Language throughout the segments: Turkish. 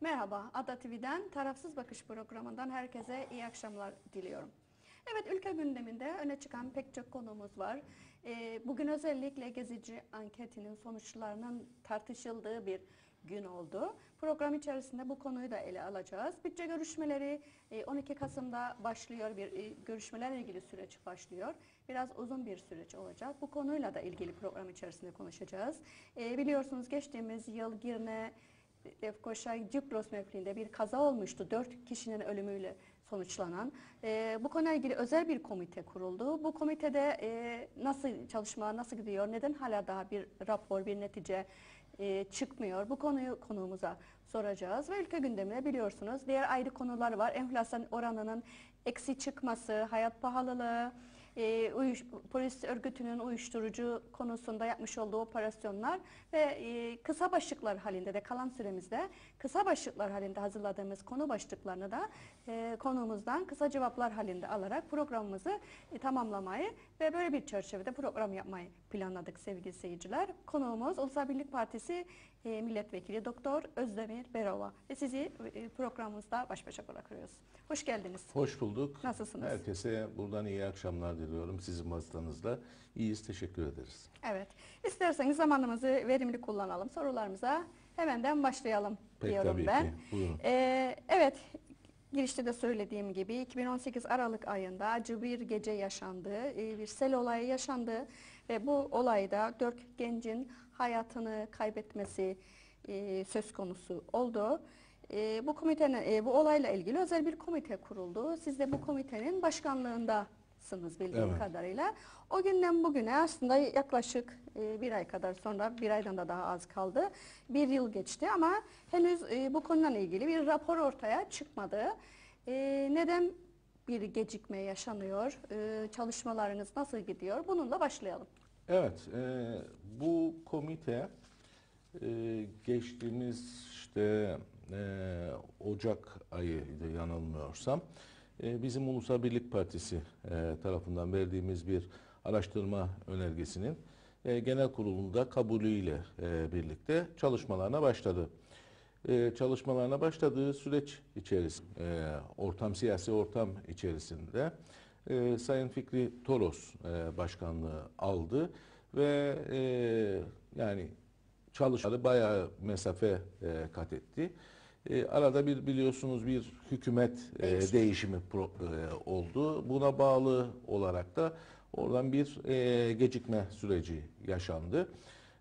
Merhaba, Ada TV'den Tarafsız Bakış programından herkese iyi akşamlar diliyorum. Evet, ülke gündeminde öne çıkan pek çok konumuz var. Ee, bugün özellikle gezici anketinin sonuçlarının tartışıldığı bir gün oldu. Program içerisinde bu konuyu da ele alacağız. Bütçe görüşmeleri e, 12 Kasım'da başlıyor, bir e, görüşmelerle ilgili süreç başlıyor. Biraz uzun bir süreç olacak. Bu konuyla da ilgili program içerisinde konuşacağız. E, biliyorsunuz geçtiğimiz yıl Girne Lefkoşa Cipros mevkiinde bir kaza olmuştu. Dört kişinin ölümüyle sonuçlanan. E, bu konuyla ilgili özel bir komite kuruldu. Bu komitede e, nasıl çalışmalar nasıl gidiyor? Neden hala daha bir rapor, bir netice e, çıkmıyor? Bu konuyu konuğumuza soracağız. Ve ülke gündemine biliyorsunuz diğer ayrı konular var. Enflasyon oranının eksi çıkması, hayat pahalılığı, e, uyuş, polis örgütünün uyuşturucu konusunda yapmış olduğu operasyonlar ve e, kısa başlıklar halinde de kalan süremizde kısa başlıklar halinde hazırladığımız konu başlıklarını da e, konuğumuzdan kısa cevaplar halinde alarak programımızı e, tamamlamayı ve böyle bir çerçevede program yapmayı planladık sevgili seyirciler. Konuğumuz Ulusal Birlik Partisi e, Milletvekili Doktor Özdemir Berova ve sizi e, programımızda baş başa bırakıyoruz. Hoş geldiniz. Hoş bulduk. Nasılsınız? Herkese buradan iyi akşamlar diliyorum. Sizin vasıtanızla. İyiyiz, teşekkür ederiz. Evet. İsterseniz zamanımızı verimli kullanalım. Sorularımıza hemenden başlayalım Pek diyorum tabii ben. ki. Buyurun. Ee, evet. Girişte de söylediğim gibi 2018 Aralık ayında acı bir gece yaşandı. Ee, bir sel olayı yaşandı ve bu olayda dört gencin hayatını kaybetmesi e, söz konusu oldu. E, bu komitenin e, bu olayla ilgili özel bir komite kuruldu. Siz de bu komitenin başkanlığındasınız bildiğim Evet. kadarıyla. O günden bugüne aslında yaklaşık e, bir ay kadar sonra bir aydan da daha az kaldı. Bir yıl geçti ama henüz e, bu konuyla ilgili bir rapor ortaya çıkmadı. E, neden bir gecikme yaşanıyor? E, çalışmalarınız nasıl gidiyor? Bununla başlayalım. Evet, e, bu komite e, geçtiğimiz işte e, Ocak ayıydı yanılmıyorsam e, bizim Ulusal Birlik Partisi e, tarafından verdiğimiz bir araştırma önergesinin e, genel kurulunda kabulüyle e, birlikte çalışmalarına başladı. E, çalışmalarına başladığı süreç içerisinde, e, ortam siyasi ortam içerisinde e, Sayın Fikri Toros e, başkanlığı aldı ve e, yani çalışmaları bayağı mesafe e, kat etti. E, arada bir biliyorsunuz bir hükümet e, değişimi pro- e, oldu. Buna bağlı olarak da oradan bir e, gecikme süreci yaşandı.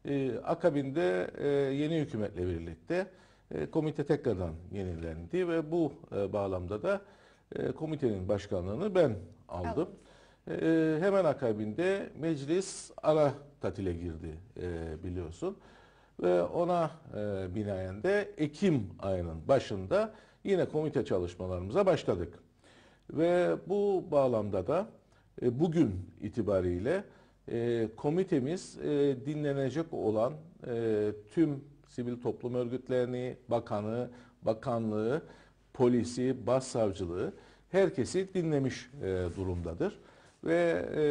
E, akabinde e, yeni hükümetle birlikte e, komite tekrardan yenilendi ve bu e, bağlamda da e, komitenin başkanlığını ben aldım. E, hemen akabinde meclis ara tatile girdi e, biliyorsun. Ve ona e, binaen de Ekim ayının başında yine komite çalışmalarımıza başladık. Ve bu bağlamda da e, bugün itibariyle e, komitemiz e, dinlenecek olan e, tüm sivil toplum örgütlerini, bakanı, bakanlığı, polisi, başsavcılığı herkesi dinlemiş e, durumdadır. Ve e,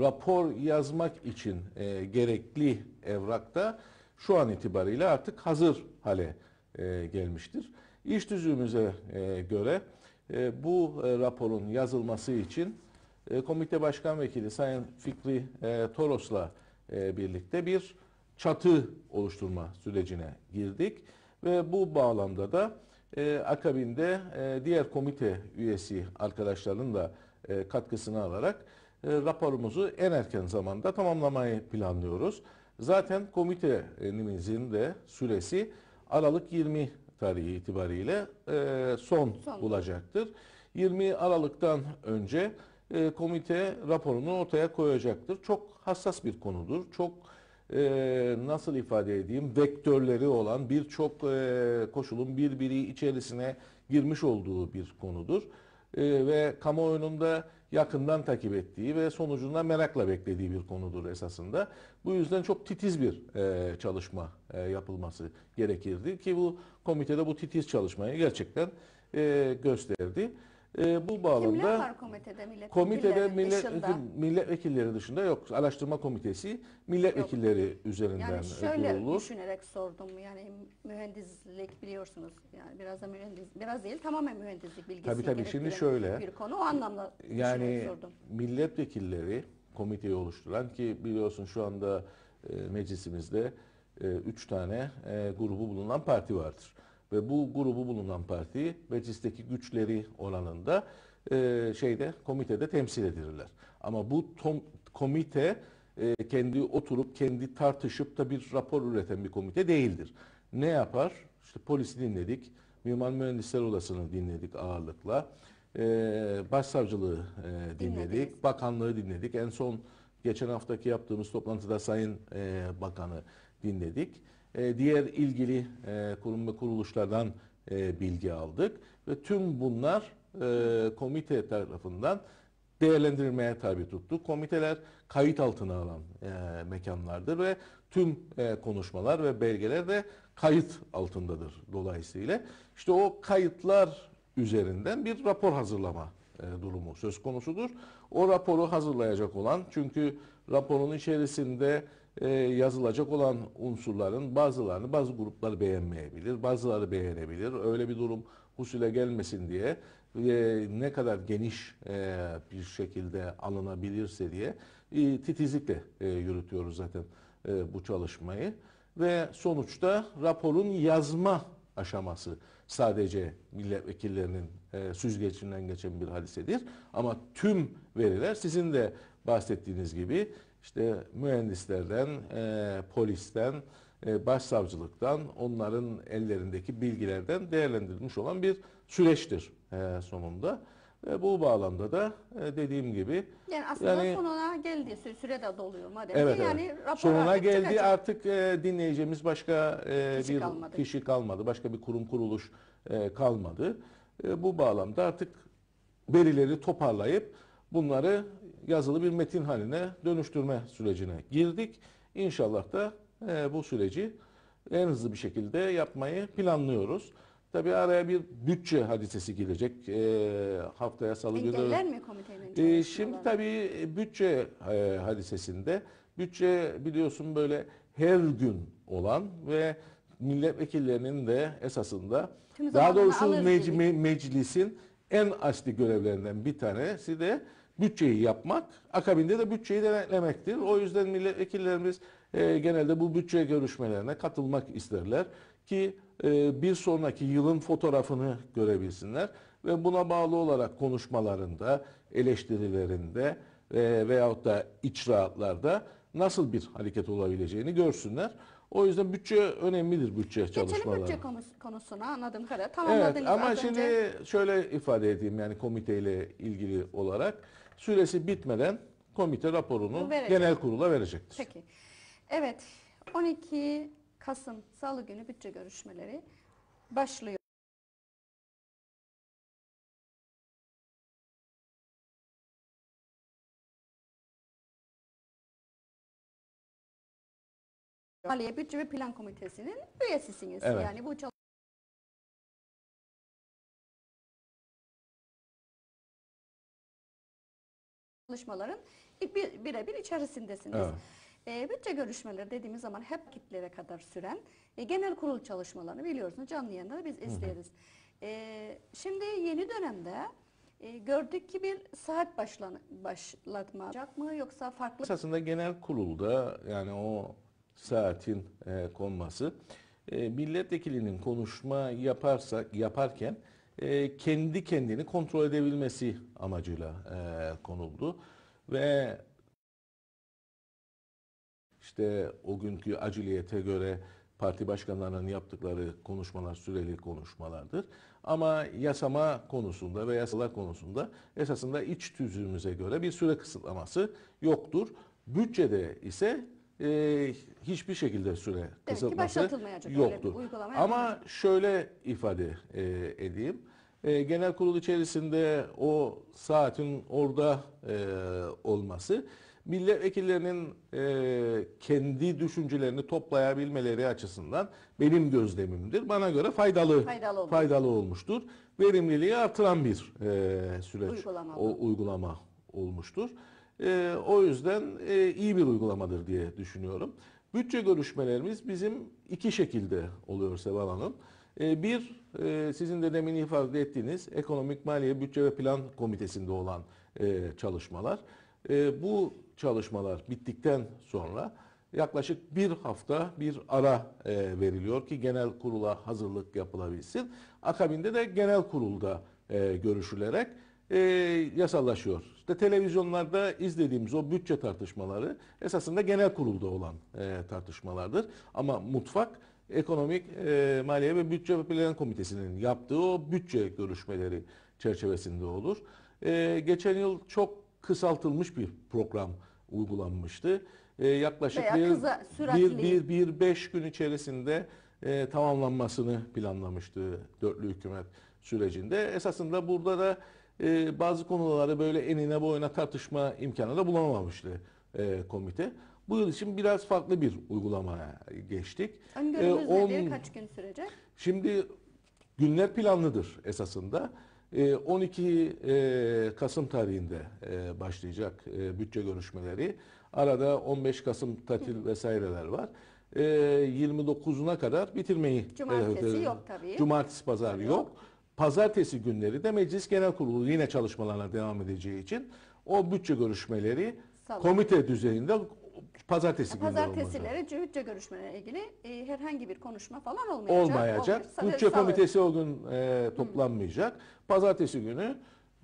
rapor yazmak için e, gerekli evrakta şu an itibariyle artık hazır hale e, gelmiştir. İş düzüğümüze e, göre e, bu e, raporun yazılması için e, Komite Başkan Vekili Sayın Fikri e, Toros'la e, birlikte bir çatı oluşturma sürecine girdik ve bu bağlamda da e, akabinde e, diğer komite üyesi arkadaşların da e, katkısını alarak e, raporumuzu en erken zamanda tamamlamayı planlıyoruz. Zaten komitenin de süresi Aralık 20 tarihi itibariyle e, son, Son. bulacaktır. 20 Aralık'tan önce e, komite raporunu ortaya koyacaktır. Çok hassas bir konudur. Çok e, nasıl ifade edeyim vektörleri olan birçok e, koşulun birbiri içerisine girmiş olduğu bir konudur. E, ve kamuoyunun da yakından takip ettiği ve sonucunda merakla beklediği bir konudur esasında. Bu yüzden çok titiz bir e, çalışma e, yapılması gerekirdi ki bu komitede bu titiz çalışmayı gerçekten e, gösterdi. E, bu Kimler bağlamda var komitede milletvekilleri komitede millet, dışında? milletvekilleri dışında yok. Araştırma komitesi milletvekilleri üzerinden Yani şöyle kurulur. düşünerek sordum. Yani mühendislik biliyorsunuz. Yani biraz da mühendis, biraz değil tamamen mühendislik bilgisi Tabii tabii şimdi şöyle. bir konu. O anlamda Yani sordum. milletvekilleri komiteyi oluşturan ki biliyorsun şu anda e, meclisimizde e, üç tane e, grubu bulunan parti vardır. Ve bu grubu bulunan parti meclisteki güçleri oranında e, şeyde komitede temsil edilirler. Ama bu tom- komite e, kendi oturup kendi tartışıp da bir rapor üreten bir komite değildir. Ne yapar? İşte polisi dinledik, Mimar Mühendisler Odası'nı dinledik ağırlıkla. Ee, başsavcılığı e, dinledik, Dinlediniz. bakanlığı dinledik. En son geçen haftaki yaptığımız toplantıda Sayın e, Bakanı dinledik. E, diğer ilgili e, kurum ve kuruluşlardan e, bilgi aldık ve tüm bunlar e, komite tarafından değerlendirilmeye tabi tuttuk. Komiteler kayıt altına alan e, mekanlardır ve tüm konuşmalar ve belgeler de kayıt altındadır dolayısıyla. İşte o kayıtlar üzerinden bir rapor hazırlama durumu söz konusudur. O raporu hazırlayacak olan çünkü raporun içerisinde e, yazılacak olan unsurların bazılarını bazı gruplar beğenmeyebilir, bazıları beğenebilir. Öyle bir durum husule gelmesin diye e, ne kadar geniş e, bir şekilde alınabilirse diye e, titizlikle e, yürütüyoruz zaten e, bu çalışmayı ve sonuçta raporun yazma aşaması sadece milletvekillerinin e, süzgecinden geçen bir hadisedir. Ama tüm veriler sizin de bahsettiğiniz gibi işte mühendislerden, e, polisten, e, başsavcılıktan, onların ellerindeki bilgilerden değerlendirilmiş olan bir süreçtir e, sonunda. Ve bu bağlamda da e, dediğim gibi Yani aslında Yani- sonuna geldi. Sü- Süre de doluyor madem Evet, ki. Yani evet. rapor Sonuna geldi çıkacak. artık e, dinleyeceğimiz başka e, Kişi bir kalmadı. kişi kalmadı. Başka bir kurum kuruluş e, kalmadı. E, bu bağlamda artık verileri toparlayıp bunları yazılı bir metin haline dönüştürme sürecine girdik. İnşallah da e, bu süreci en hızlı bir şekilde yapmayı planlıyoruz. Tabii araya bir bütçe hadisesi gelecek. E, haftaya salı günü. Engeller mi komitenin Ee, şimdi çalışmalarını? tabii bütçe e, hadisesinde bütçe biliyorsun böyle her gün olan ve milletvekillerinin de esasında Tüm daha doğrusu alır mec- gibi. me- meclisin en asli görevlerinden bir tanesi de bütçeyi yapmak, akabinde de bütçeyi denetlemektir. O yüzden milletvekillerimiz e, genelde bu bütçe görüşmelerine katılmak isterler ki e, bir sonraki yılın fotoğrafını görebilsinler ve buna bağlı olarak konuşmalarında, eleştirilerinde e, veyahut da içraatlarda nasıl bir hareket olabileceğini görsünler. O yüzden bütçe önemlidir bütçe Geçelim çalışmaları. bütçe konusu- konusuna anladığım kadarıyla. Tamamladınız Evet ama şimdi önce. şöyle ifade edeyim yani komiteyle ilgili olarak süresi bitmeden komite raporunu Verecek. genel kurula verecektir. Peki. Evet. 12 Kasım Salı günü bütçe görüşmeleri başlıyor. Maliye Bütçe ve Plan Komitesi'nin üyesisiniz. Evet. Yani bu çal- çalışmaların bir- birebir içerisindesiniz. Evet. E, bütçe görüşmeleri dediğimiz zaman hep kitlere kadar süren e, genel kurul çalışmalarını biliyorsunuz canlı yayında da biz izleriz. E, şimdi yeni dönemde e, gördük ki bir saat başlan başlatmayacak mı yoksa farklı Esasında genel kurulda yani o saatin e, konması e, milletvekilinin konuşma yaparsak yaparken e, kendi kendini kontrol edebilmesi amacıyla e, konuldu ve işte o günkü aciliyete göre parti başkanlarının yaptıkları konuşmalar süreli konuşmalardır. Ama yasama konusunda ve yasalar konusunda esasında iç tüzüğümüze göre bir süre kısıtlaması yoktur. Bütçede ise e, hiçbir şekilde süre yoktur. uygulama Ama şöyle ifade e, edeyim. E, genel kurul içerisinde o saatin orada e, olması milletvekillerinin e, kendi düşüncelerini toplayabilmeleri açısından benim gözlemimdir. Bana göre faydalı Faydalı olmuş. faydalı olmuştur. Verimliliği artıran bir e, süreç, Uygulama o uygulama olmuştur. E, o yüzden e, iyi bir uygulamadır diye düşünüyorum. Bütçe görüşmelerimiz bizim iki şekilde oluyor Seval Hanım. E, bir, e, sizin de demin ifade ettiğiniz Ekonomik Maliye Bütçe ve Plan Komitesi'nde olan e, çalışmalar. E, bu çalışmalar bittikten sonra yaklaşık bir hafta bir ara e, veriliyor ki genel kurula hazırlık yapılabilsin. Akabinde de genel kurulda e, görüşülerek e, yasallaşıyor. İşte televizyonlarda izlediğimiz o bütçe tartışmaları esasında genel kurulda olan e, tartışmalardır. Ama mutfak Ekonomik e, Maliye ve Bütçe ve Plan Komitesi'nin yaptığı o bütçe görüşmeleri çerçevesinde olur. E, geçen yıl çok kısaltılmış bir program uygulanmıştı. E, yaklaşık bir, bir, bir, bir beş gün içerisinde e, tamamlanmasını planlamıştı dörtlü hükümet sürecinde. Esasında burada da e, bazı konuları böyle enine boyuna tartışma imkanı da bulamamıştı e, komite. Bu yıl için biraz farklı bir uygulamaya geçtik. Öngörümüz E, on- nedir? Kaç gün sürecek? Şimdi günler planlıdır esasında. Ee, 12 e, Kasım tarihinde e, başlayacak e, bütçe görüşmeleri. Arada 15 Kasım tatil vesaireler var. Ee, 29'una kadar bitirmeyi Cumartesi yok tabii. Cumartesi pazar yok. yok. Pazartesi günleri de Meclis Genel Kurulu yine çalışmalarına devam edeceği için o bütçe görüşmeleri Salı. komite düzeyinde pazartesi günleri olacak. Pazartesileri bütçe görüşmeleriyle ilgili e, herhangi bir konuşma falan olmayacak. olmayacak. O bir salı- Bütçe salı. komitesi o gün e, toplanmayacak. Pazartesi günü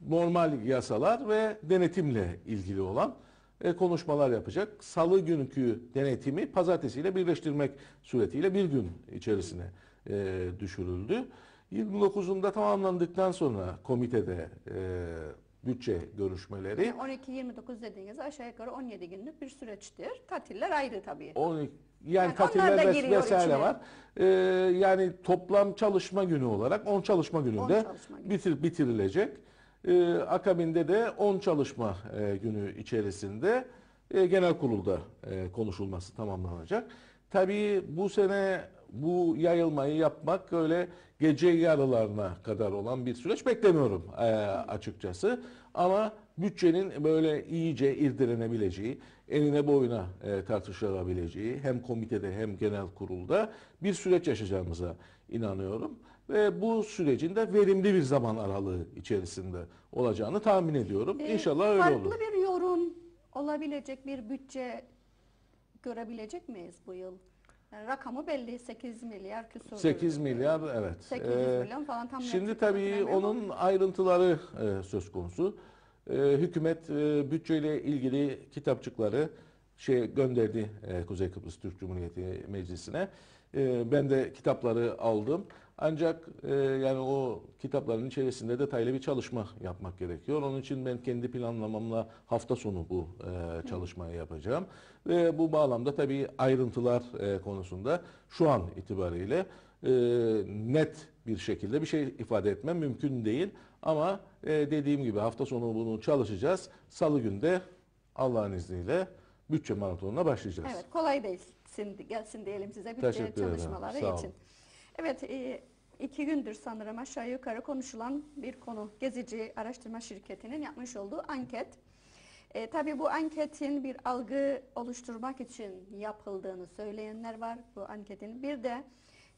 normal yasalar ve denetimle ilgili olan e, konuşmalar yapacak. Salı günkü denetimi pazartesiyle birleştirmek suretiyle bir gün içerisine e, düşürüldü. 29'unda tamamlandıktan sonra komitede e, bütçe görüşmeleri Yani 12-29 dediğiniz aşağı yukarı 17 günlük bir süreçtir. Tatiller ayrı tabii. 12 yani, Yani tatiller ves- vesaire içine. var. Ee, yani toplam çalışma günü olarak 10 çalışma gününde çalışma günü. bitir, bitirilecek. Ee, akabinde de 10 çalışma e, günü içerisinde e, genel kurulda e, konuşulması tamamlanacak. Tabii bu sene bu yayılmayı yapmak öyle gece yarılarına kadar olan bir süreç beklemiyorum e, açıkçası. Ama bütçenin böyle iyice irdelenebileceği, enine boyuna e, tartışılabileceği hem komitede hem genel kurulda bir süreç yaşayacağımıza inanıyorum. Ve bu sürecin de verimli bir zaman aralığı içerisinde olacağını tahmin ediyorum. Ee, İnşallah öyle farklı olur. bir yorum olabilecek bir bütçe görebilecek miyiz bu yıl? Yani rakamı belli 8 milyar küsur. 8 milyar evet. 800 Ee, milyon falan tam Şimdi tabii onun ayrıntıları e, söz konusu. E, hükümet e, bütçeyle ilgili kitapçıkları şey gönderdi e, Kuzey Kıbrıs Türk Cumhuriyeti Meclisi'ne. E, ben de kitapları aldım. Ancak e, yani o kitapların içerisinde detaylı bir çalışma yapmak gerekiyor. Onun için ben kendi planlamamla hafta sonu bu e, çalışmayı yapacağım. Ve bu bağlamda tabii ayrıntılar e, konusunda şu an itibariyle e, net bir şekilde bir şey ifade etmem mümkün değil. Ama e, dediğim gibi hafta sonu bunu çalışacağız. Salı günde Allah'ın izniyle bütçe maratonuna başlayacağız. Evet kolay değilsin gelsin diyelim size bütçe Teşekkür ederim, çalışmaları olun. için. Evet e, iki gündür sanırım aşağı yukarı konuşulan bir konu. Gezici Araştırma Şirketi'nin yapmış olduğu anket. E, tabii bu anketin bir algı oluşturmak için yapıldığını söyleyenler var bu anketin. Bir de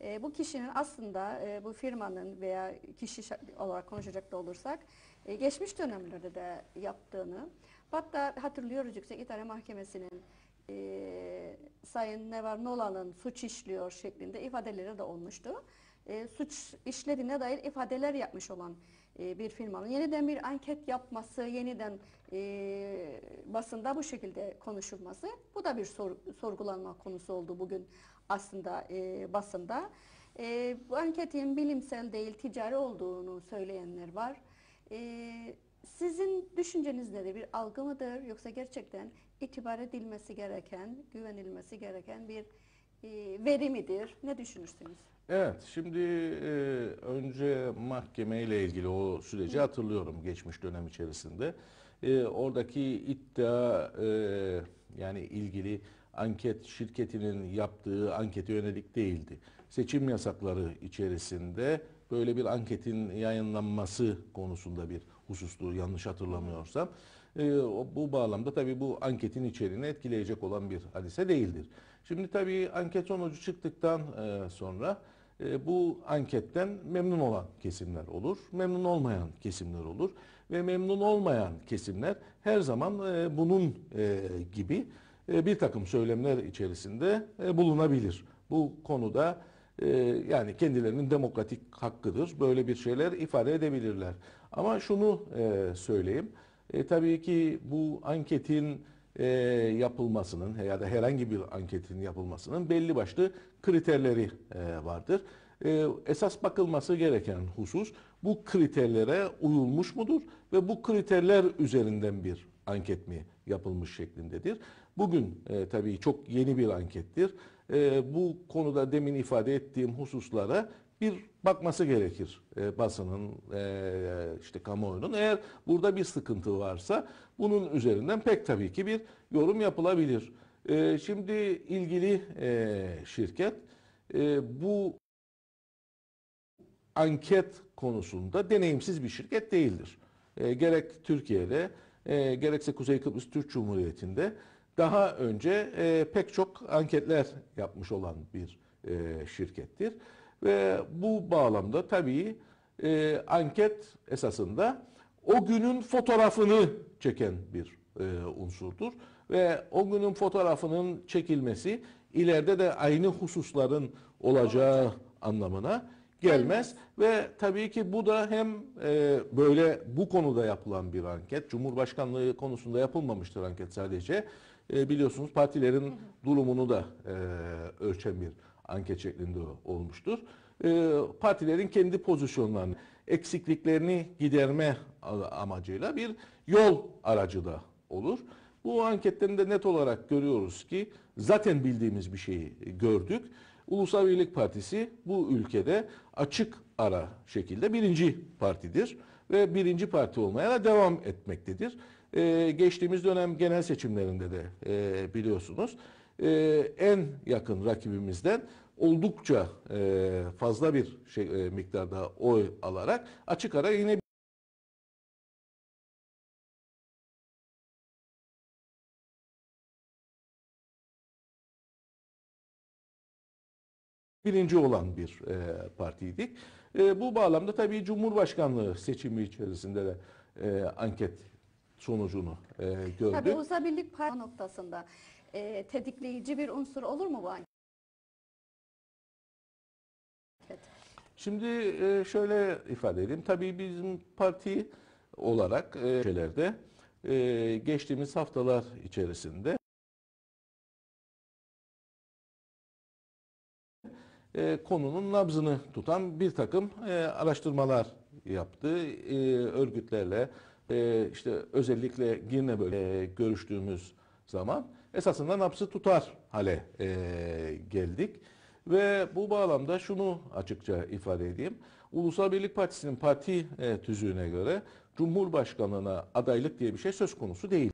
e, bu kişinin aslında e, bu firmanın veya kişi olarak konuşacak da olursak e, geçmiş dönemlerde de yaptığını hatta hatırlıyoruz Yüksek İdare Mahkemesi'nin e, Sayın Nevar Nolan'ın suç işliyor şeklinde ifadeleri de olmuştu. E, suç işlediğine dair ifadeler yapmış olan e, bir firmanın yeniden bir anket yapması, yeniden e, basında bu şekilde konuşulması bu da bir sor- sorgulanma konusu oldu bugün aslında e, basında. E, bu anketin bilimsel değil ticari olduğunu söyleyenler var. E, sizin düşünceniz nedir? Bir algı mıdır yoksa gerçekten itibar edilmesi gereken, güvenilmesi gereken bir e, veri midir? Ne düşünürsünüz? Evet, şimdi e, önce mahkeme ile ilgili o süreci hatırlıyorum geçmiş dönem içerisinde. e, oradaki iddia e, yani ilgili anket şirketinin yaptığı ankete yönelik değildi. Seçim yasakları içerisinde böyle bir anketin yayınlanması konusunda bir husustu yanlış hatırlamıyorsam. E, bu bağlamda tabii bu anketin içeriğini etkileyecek olan bir hadise değildir. Şimdi tabii anket sonucu çıktıktan e, sonra e, bu anketten memnun olan kesimler olur, memnun olmayan kesimler olur ve memnun olmayan kesimler her zaman e, bunun e, gibi e, bir takım söylemler içerisinde e, bulunabilir. Bu konuda e, yani kendilerinin demokratik hakkıdır. Böyle bir şeyler ifade edebilirler. Ama şunu e, söyleyeyim. E, tabii ki bu anketin e, yapılmasının ya da herhangi bir anketin yapılmasının belli başlı kriterleri e, vardır. E, esas bakılması gereken husus bu kriterlere uyulmuş mudur ve bu kriterler üzerinden bir anket mi yapılmış şeklindedir. Bugün e, tabii çok yeni bir ankettir. E, bu konuda demin ifade ettiğim hususlara bir bakması gerekir e, basının e, işte kamuoyunun. Eğer burada bir sıkıntı varsa bunun üzerinden pek tabii ki bir yorum yapılabilir. E, şimdi ilgili e, şirket e, bu anket konusunda deneyimsiz bir şirket değildir. E, gerek Türkiye'de e, gerekse Kuzey Kıbrıs Türk Cumhuriyeti'nde daha önce e, pek çok anketler yapmış olan bir e, şirkettir. Ve bu bağlamda tabii e, anket esasında o günün fotoğrafını çeken bir e, unsurdur. Ve o günün fotoğrafının çekilmesi ileride de aynı hususların olacağı anlamına gelmez. Ve tabii ki bu da hem e, böyle bu konuda yapılan bir anket, Cumhurbaşkanlığı konusunda yapılmamıştır anket sadece. E, biliyorsunuz partilerin durumunu da e, ölçen bir anket şeklinde olmuştur. E, partilerin kendi pozisyonlarını, eksikliklerini giderme amacıyla bir yol aracı da olur. Bu anketlerin de net olarak görüyoruz ki zaten bildiğimiz bir şeyi gördük. Ulusal Birlik Partisi bu ülkede açık ara şekilde birinci partidir ve birinci parti olmaya da devam etmektedir. Ee, geçtiğimiz dönem genel seçimlerinde de e, biliyorsunuz e, en yakın rakibimizden oldukça e, fazla bir şey, e, miktarda oy alarak açık ara yine birinci olan bir e, partiydik. E, bu bağlamda tabii Cumhurbaşkanlığı seçimi içerisinde de e, anket sonucunu e, gördük. Tabii Ulusal Birlik Partisi noktasında e, tetikleyici bir unsur olur mu bu anket? Şimdi e, şöyle ifade edeyim. Tabii bizim parti olarak e, şeylerde e, geçtiğimiz haftalar içerisinde e, konunun nabzını tutan bir takım e, araştırmalar yaptı. E, örgütlerle e, işte özellikle Girne böyle e, görüştüğümüz zaman esasında nabzı tutar hale e, geldik. Ve bu bağlamda şunu açıkça ifade edeyim. Ulusal Birlik Partisi'nin parti e, tüzüğüne göre Cumhurbaşkanlığına adaylık diye bir şey söz konusu değil.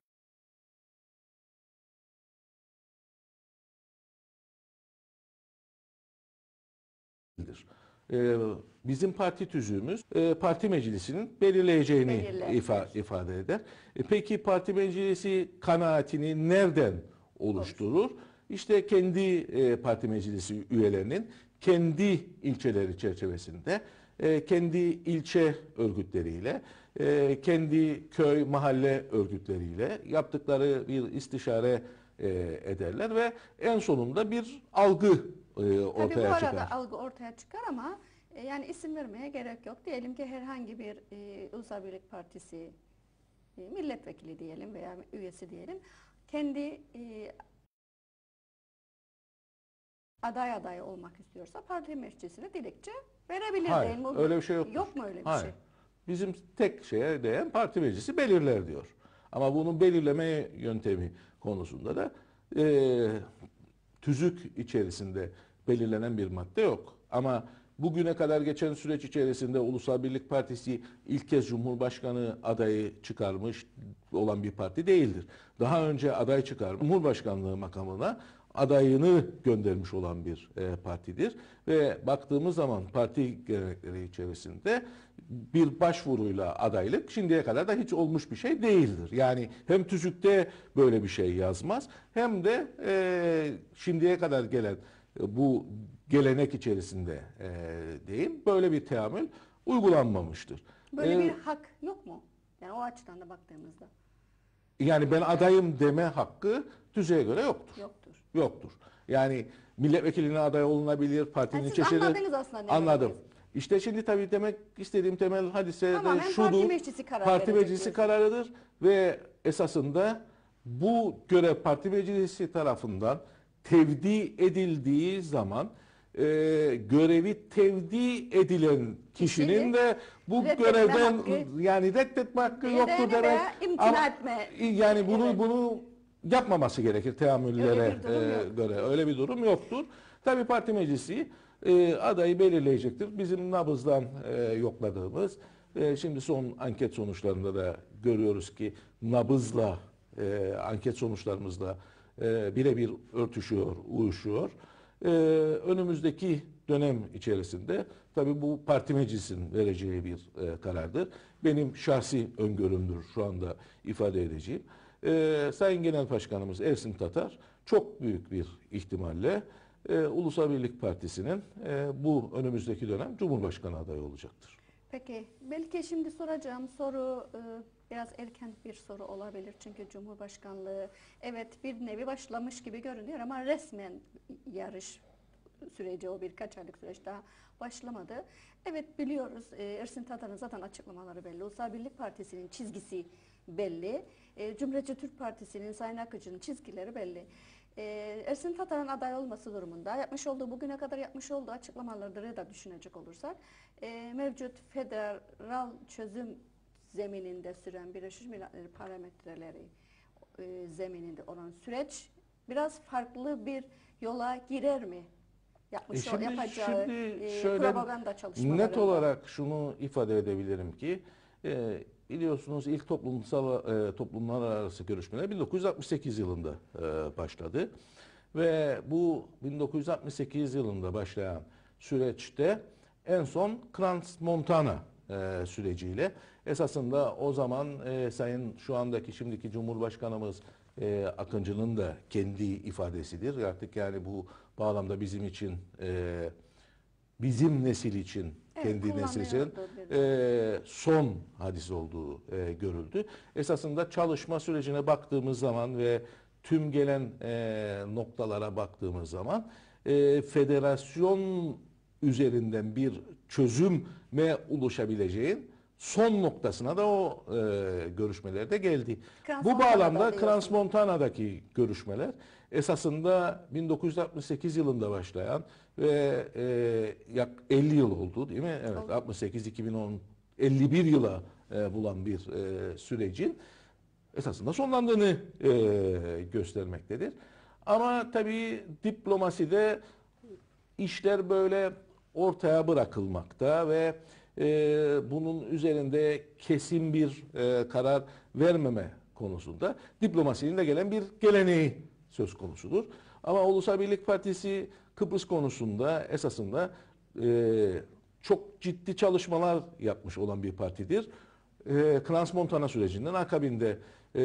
Ee, bizim parti tüzüğümüz e, parti meclisinin belirleyeceğini Belirler. ifa, ifade eder. E, peki parti meclisi kanaatini nereden oluşturur? İşte kendi e, parti meclisi üyelerinin kendi ilçeleri çerçevesinde e, kendi ilçe örgütleriyle, e, kendi köy mahalle örgütleriyle yaptıkları bir istişare ederler ve en sonunda bir algı ortaya Tabii bu arada çıkar. algı ortaya çıkar ama yani isim vermeye gerek yok. Diyelim ki herhangi bir e, Ulusal Birlik Partisi e, milletvekili diyelim veya üyesi diyelim kendi e, aday aday olmak istiyorsa parti meclisine dilekçe verebilir Hayır, değil mi? öyle bir şey yoktur. Yok mu öyle bir Hayır. şey? Bizim tek şeye değen parti meclisi belirler diyor. Ama bunun belirleme yöntemi konusunda da e, tüzük içerisinde belirlenen bir madde yok. Ama bugüne kadar geçen süreç içerisinde Ulusal Birlik Partisi ilk kez Cumhurbaşkanı adayı çıkarmış olan bir parti değildir. Daha önce aday çıkarmış Cumhurbaşkanlığı makamına adayını göndermiş olan bir e, partidir ve baktığımız zaman parti gelenekleri içerisinde bir başvuruyla adaylık şimdiye kadar da hiç olmuş bir şey değildir. Yani hem tüzükte böyle bir şey yazmaz hem de e, şimdiye kadar gelen e, bu gelenek içerisinde e, diyeyim böyle bir teamül uygulanmamıştır. Böyle E, bir hak yok mu? Yani o açıdan da baktığımızda yani ben adayım deme hakkı tüzüğe göre yoktur. yoktur. Yoktur. Yani milletvekiline aday olunabilir, partinin Yani siz çeşitli... anladınız aslında ne Anladım. demek İşte şimdi tabii demek istediğim temel hadise Tamamen de parti şudur. meclisi karar Parti meclisi kararıdır ve esasında bu görev parti meclisi tarafından tevdi edildiği zaman e, görevi tevdi edilen kişinin Kişinin de bu görevden hakkı, yani reddetme hakkı yoktur demek. veya imtina Ama- etme. Yani bunu Evet. bunu yapmaması gerekir teamüllere e, göre. Öyle bir durum yoktur. Tabii parti meclisi e, adayı belirleyecektir. Bizim nabızdan e, yokladığımız, e, şimdi son anket sonuçlarında da görüyoruz ki nabızla e, anket sonuçlarımızla e, birebir örtüşüyor, uyuşuyor. E, önümüzdeki dönem içerisinde tabii bu parti meclisinin vereceği bir e, karardır. Benim şahsi öngörümdür şu anda ifade edeceğim. E, Sayın Genel Başkanımız Ersin Tatar çok büyük bir ihtimalle e, Ulusal Birlik Partisi'nin e, bu önümüzdeki dönem Cumhurbaşkanı adayı olacaktır. Peki belki şimdi soracağım soru e, biraz erken bir soru olabilir çünkü Cumhurbaşkanlığı evet bir nevi başlamış gibi görünüyor ama resmen yarış süreci o birkaç aylık süreç daha başlamadı. Evet biliyoruz e, Ersin Tatar'ın zaten açıklamaları belli. Ulusal Birlik Partisi'nin çizgisi belli. E, Cumhuriyetçi Türk Partisi'nin Sayın Akıcı'nın çizgileri belli. E, Ersin Tatar'ın aday olması durumunda yapmış olduğu bugüne kadar yapmış olduğu açıklamaları da düşünecek olursak e, mevcut federal çözüm zemininde süren Birleşmiş Milletler parametreleri e, zemininde olan süreç biraz farklı bir yola girer mi? Yapmış E şimdi- yapacağı şimdi e, şöyle propaganda çalışmalarında. Net olarak şunu ifade edebilirim ki e, biliyorsunuz ilk toplumsal e, toplumlar arası görüşmeler 1968 yılında e, başladı ve bu 1968 yılında başlayan süreçte en son Crans Montana e, süreciyle esasında o zaman e, sayın şu andaki şimdiki Cumhurbaşkanımız e, Akıncı'nın da kendi ifadesidir. Artık yani bu bağlamda bizim için e, bizim nesil için kendi bir e, son hadis olduğu e, görüldü. Esasında çalışma sürecine baktığımız zaman ve tüm gelen e, noktalara baktığımız zaman e, federasyon üzerinden bir çözüme ulaşabileceğin son noktasına da o e, görüşmelerde geldi. Crans Bu bağlamda diyorsun. Crans Montana'daki görüşmeler esasında 1968 yılında başlayan ve e, yak 50 yıl oldu değil mi? Evet Oldu. 68 2010 51 yıla e, bulan bir e, sürecin esasında sonlandığını e, göstermektedir. Ama tabii diplomaside işler böyle ortaya bırakılmakta ve e, bunun üzerinde kesin bir e, karar vermeme konusunda diplomasinin de gelen bir geleneği söz konusudur. Ama Ulusal Birlik Partisi Kıbrıs konusunda esasında e, çok ciddi çalışmalar yapmış olan bir partidir. E, Montana sürecinden akabinde e,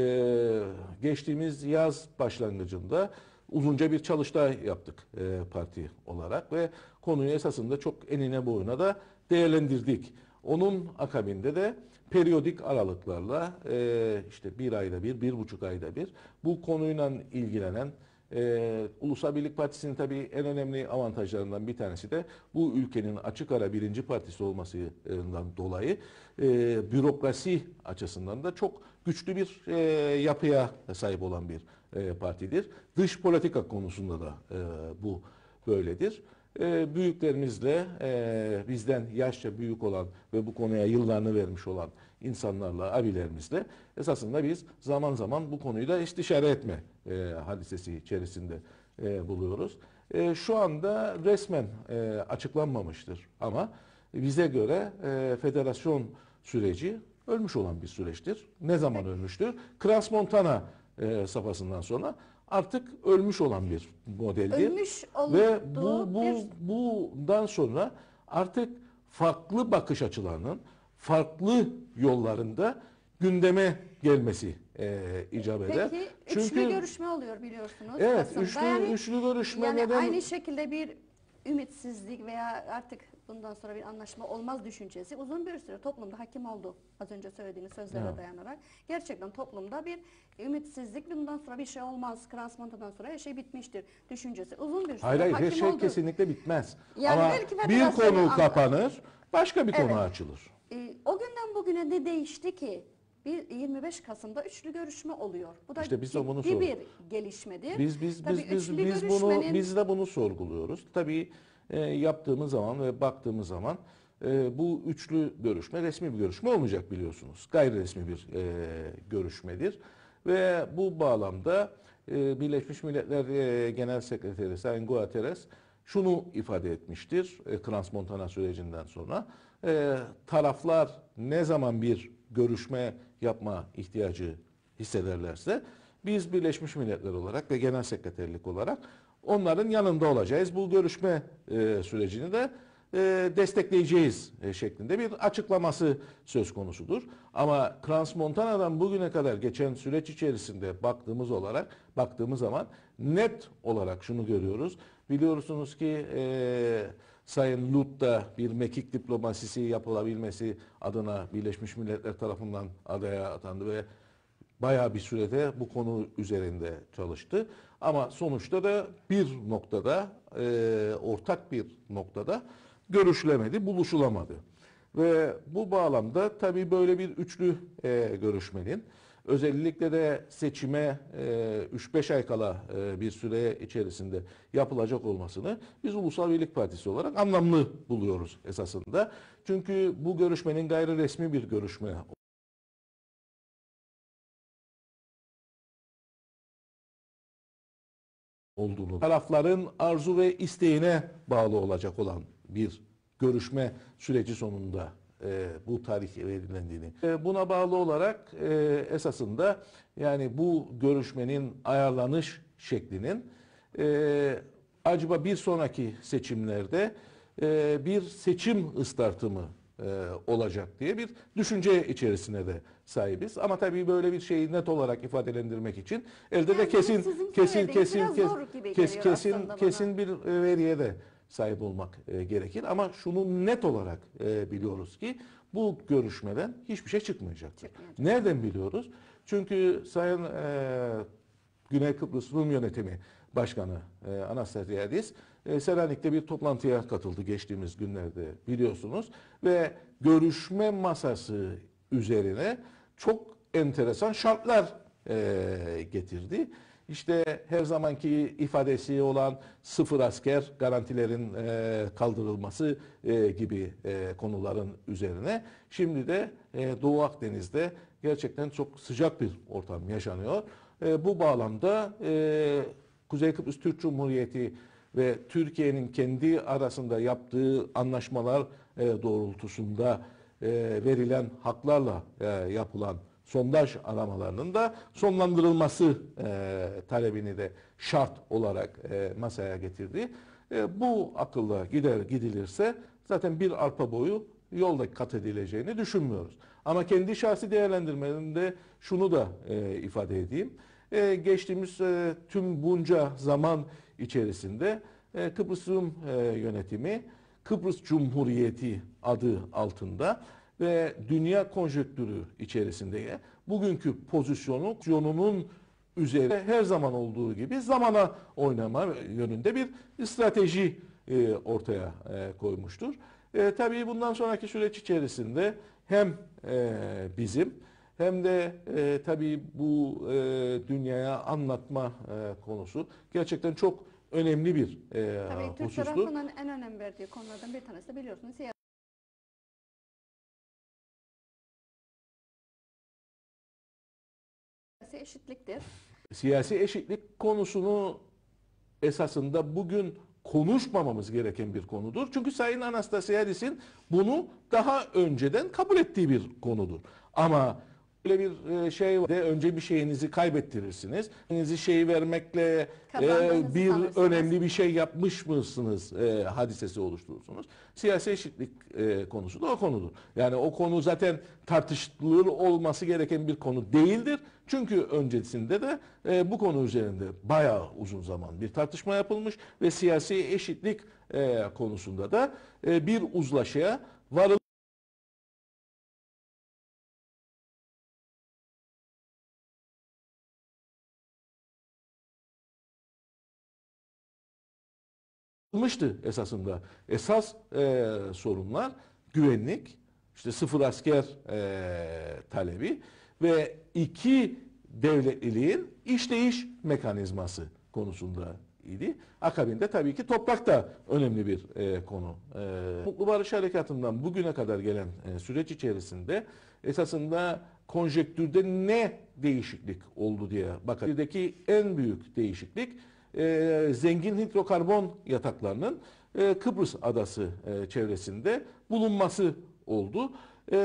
geçtiğimiz yaz başlangıcında uzunca bir çalıştay yaptık e, parti olarak ve konuyu esasında çok enine boyuna da değerlendirdik. Onun akabinde de periyodik aralıklarla e, işte bir ayda bir, bir buçuk ayda bir bu konuyla ilgilenen e, Ulusal Birlik Partisi'nin tabii en önemli avantajlarından bir tanesi de bu ülkenin açık ara birinci partisi olmasından dolayı e, bürokrasi açısından da çok güçlü bir e, yapıya sahip olan bir e, partidir. Dış politika konusunda da e, bu böyledir. E, büyüklerimizle e, bizden yaşça büyük olan ve bu konuya yıllarını vermiş olan insanlarla, abilerimizle esasında biz zaman zaman bu konuyu da istişare etme e, hadisesi içerisinde e, buluyoruz. e, şu anda resmen e, açıklanmamıştır. Ama bize göre e, federasyon süreci ölmüş olan bir süreçtir. Ne zaman ölmüştür? Crans Montana e, safhasından sonra artık ölmüş olan bir modeldir. Ölmüş Ve bu, bu, bir bundan sonra artık farklı bakış açılarının farklı yollarında gündeme gelmesi e, icap eder. Peki Çünkü üçlü görüşme oluyor biliyorsunuz. evet üçlü Yani- üçlü görüşme Yani neden aynı şekilde bir ümitsizlik veya artık bundan sonra bir anlaşma olmaz düşüncesi uzun bir süre toplumda hakim oldu. Az önce söylediğiniz sözlere Evet. dayanarak. Gerçekten toplumda bir ümitsizlik bundan sonra bir şey olmaz. Kransmontadan sonra her şey bitmiştir düşüncesi. Uzun bir süre Hayır hayır hakim her şey oldu. kesinlikle bitmez. Yani Ama bir konu kapanır, başka bir konu Evet. açılır. Ee, o günden bugüne ne değişti ki? Bir 25 Kasım'da üçlü görüşme oluyor. Bu da İşte biz de bunu ciddi bir gelişmedir. Biz biz Tabii biz biz, biz bunu görüşmenin- biz de bunu sorguluyoruz. Tabii e, yaptığımız zaman ve baktığımız zaman e, bu üçlü görüşme resmi bir görüşme olmayacak biliyorsunuz. Gayri resmi bir e, görüşmedir ve bu bağlamda e, Birleşmiş Milletler e, Genel Sekreteri Sayın Guterres şunu ifade etmiştir e, Transmontana sürecinden sonra. E, taraflar ne zaman bir görüşme yapma ihtiyacı hissederlerse biz Birleşmiş Milletler olarak ve Genel Sekreterlik olarak onların yanında olacağız. Bu görüşme e, sürecini de e, destekleyeceğiz e, şeklinde bir açıklaması söz konusudur. Ama Transmontana'dan bugüne kadar geçen süreç içerisinde baktığımız olarak baktığımız zaman net olarak şunu görüyoruz. Biliyorsunuz ki e, Sayın Lut da bir mekik diplomasisi yapılabilmesi adına Birleşmiş Milletler tarafından adaya atandı ve bayağı bir sürede bu konu üzerinde çalıştı. Ama sonuçta da bir noktada, e, ortak bir noktada görüşülemedi, buluşulamadı. Ve bu bağlamda tabii böyle bir üçlü e, görüşmenin özellikle de seçime e, 3-5 ay kala e, bir süre içerisinde yapılacak olmasını biz Ulusal Birlik Partisi olarak anlamlı buluyoruz esasında. Çünkü bu görüşmenin gayri resmi bir görüşme olduğunu, tarafların arzu ve isteğine bağlı olacak olan bir görüşme süreci sonunda e, bu tarih belirlendiğini. E, buna bağlı olarak e, esasında yani bu görüşmenin ayarlanış şeklinin e, acaba bir sonraki seçimlerde e, bir seçim ıstartımı e, olacak diye bir düşünce içerisine de sahibiz. Ama tabii böyle bir şeyi net olarak ifadelendirmek için elde Yani de kesin kesin kesin kesin bana. kesin bir veriye de sahip olmak e, gerekir. Ama şunu net olarak e, biliyoruz ki bu görüşmeden hiçbir şey çıkmayacaktır. Çıkmayacak. Nereden biliyoruz? Çünkü Sayın e, Güney Kıbrıs Rum Yönetimi Başkanı e, Anastasiadis e, Selanik'te bir toplantıya katıldı geçtiğimiz günlerde biliyorsunuz ve görüşme masası üzerine çok enteresan şartlar e, getirdi. İşte her zamanki ifadesi olan sıfır asker garantilerin e, kaldırılması e, gibi e, konuların üzerine şimdi de e, Doğu Akdeniz'de gerçekten çok sıcak bir ortam yaşanıyor. E, bu bağlamda e, Kuzey Kıbrıs Türk Cumhuriyeti ve Türkiye'nin kendi arasında yaptığı anlaşmalar e, doğrultusunda e, verilen haklarla e, yapılan sondaj aramalarının da sonlandırılması e, talebini de şart olarak e, masaya getirdi. E, bu akılla gider gidilirse zaten bir arpa boyu yolda kat edileceğini düşünmüyoruz. Ama kendi şahsi değerlendirmelerinde şunu da e, ifade edeyim. E, geçtiğimiz e, tüm bunca zaman içerisinde e, Kıbrıs Rum e, yönetimi Kıbrıs Cumhuriyeti adı altında ve dünya konjektürü içerisinde bugünkü pozisyonu pozisyonunun üzerine her zaman olduğu gibi zamana oynama yönünde bir strateji e, ortaya e, koymuştur. E, tabii bundan sonraki süreç içerisinde hem e, bizim hem de e, tabii bu e, dünyaya anlatma e, konusu gerçekten çok önemli bir e, Tabii Türk husustur. tarafının en önem verdiği konulardan bir tanesi de biliyorsunuz siyasi eşitliktir. Siyasi eşitlik konusunu esasında bugün konuşmamamız gereken bir konudur. Çünkü Sayın Anastasiadis'in bunu daha önceden kabul ettiği bir konudur. Ama böyle bir e, şey. De önce bir şeyinizi kaybettirirsiniz. Şeyinizi şeyi vermekle e, bir sanırsınız. önemli bir şey yapmış mısınız e, hadisesi oluşturursunuz. Siyasi eşitlik e, konusu da o konudur. Yani o konu zaten tartışılır olması gereken bir konu değildir. Çünkü öncesinde de e, bu konu üzerinde bayağı uzun zaman bir tartışma yapılmış ve siyasi eşitlik e, konusunda da e, bir uzlaşıya varılmış. yapılmıştı esasında. Esas e, sorunlar güvenlik, işte sıfır asker e, talebi ve iki devletliliğin işleyiş mekanizması konusunda idi. Akabinde tabii ki toprak da önemli bir e, konu. E, Mutlu Barış Harekatı'ndan bugüne kadar gelen e, süreç içerisinde esasında konjektürde ne değişiklik oldu diye bakın. Birdeki en büyük değişiklik e, zengin hidrokarbon yataklarının e, Kıbrıs adası e, çevresinde bulunması oldu. E,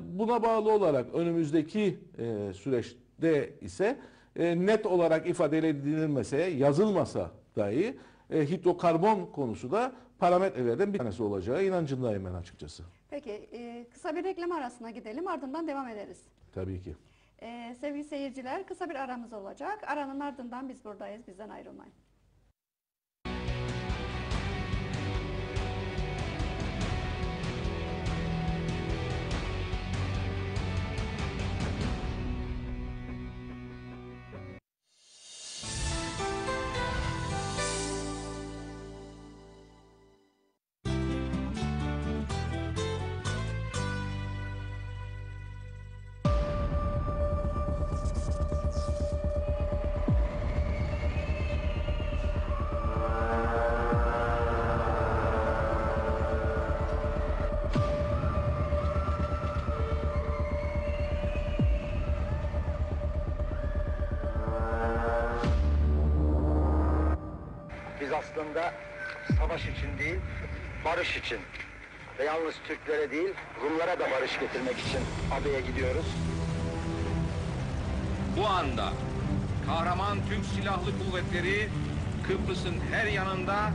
buna bağlı olarak önümüzdeki e, süreçte ise e, net olarak ifade edilmese, yazılmasa dahi e, hidrokarbon konusu da parametrelerden bir tanesi olacağı inancındayım ben açıkçası. Peki e, kısa bir reklam arasına gidelim ardından devam ederiz. Tabii ki. E, sevgili seyirciler kısa bir aramız olacak. Aranın ardından biz buradayız. Bizden ayrılmayın. Aslında savaş için değil, barış için ve yalnız Türklere değil, Rumlara da barış getirmek için adaya gidiyoruz. Bu anda kahraman Türk Silahlı Kuvvetleri Kıbrıs'ın her yanında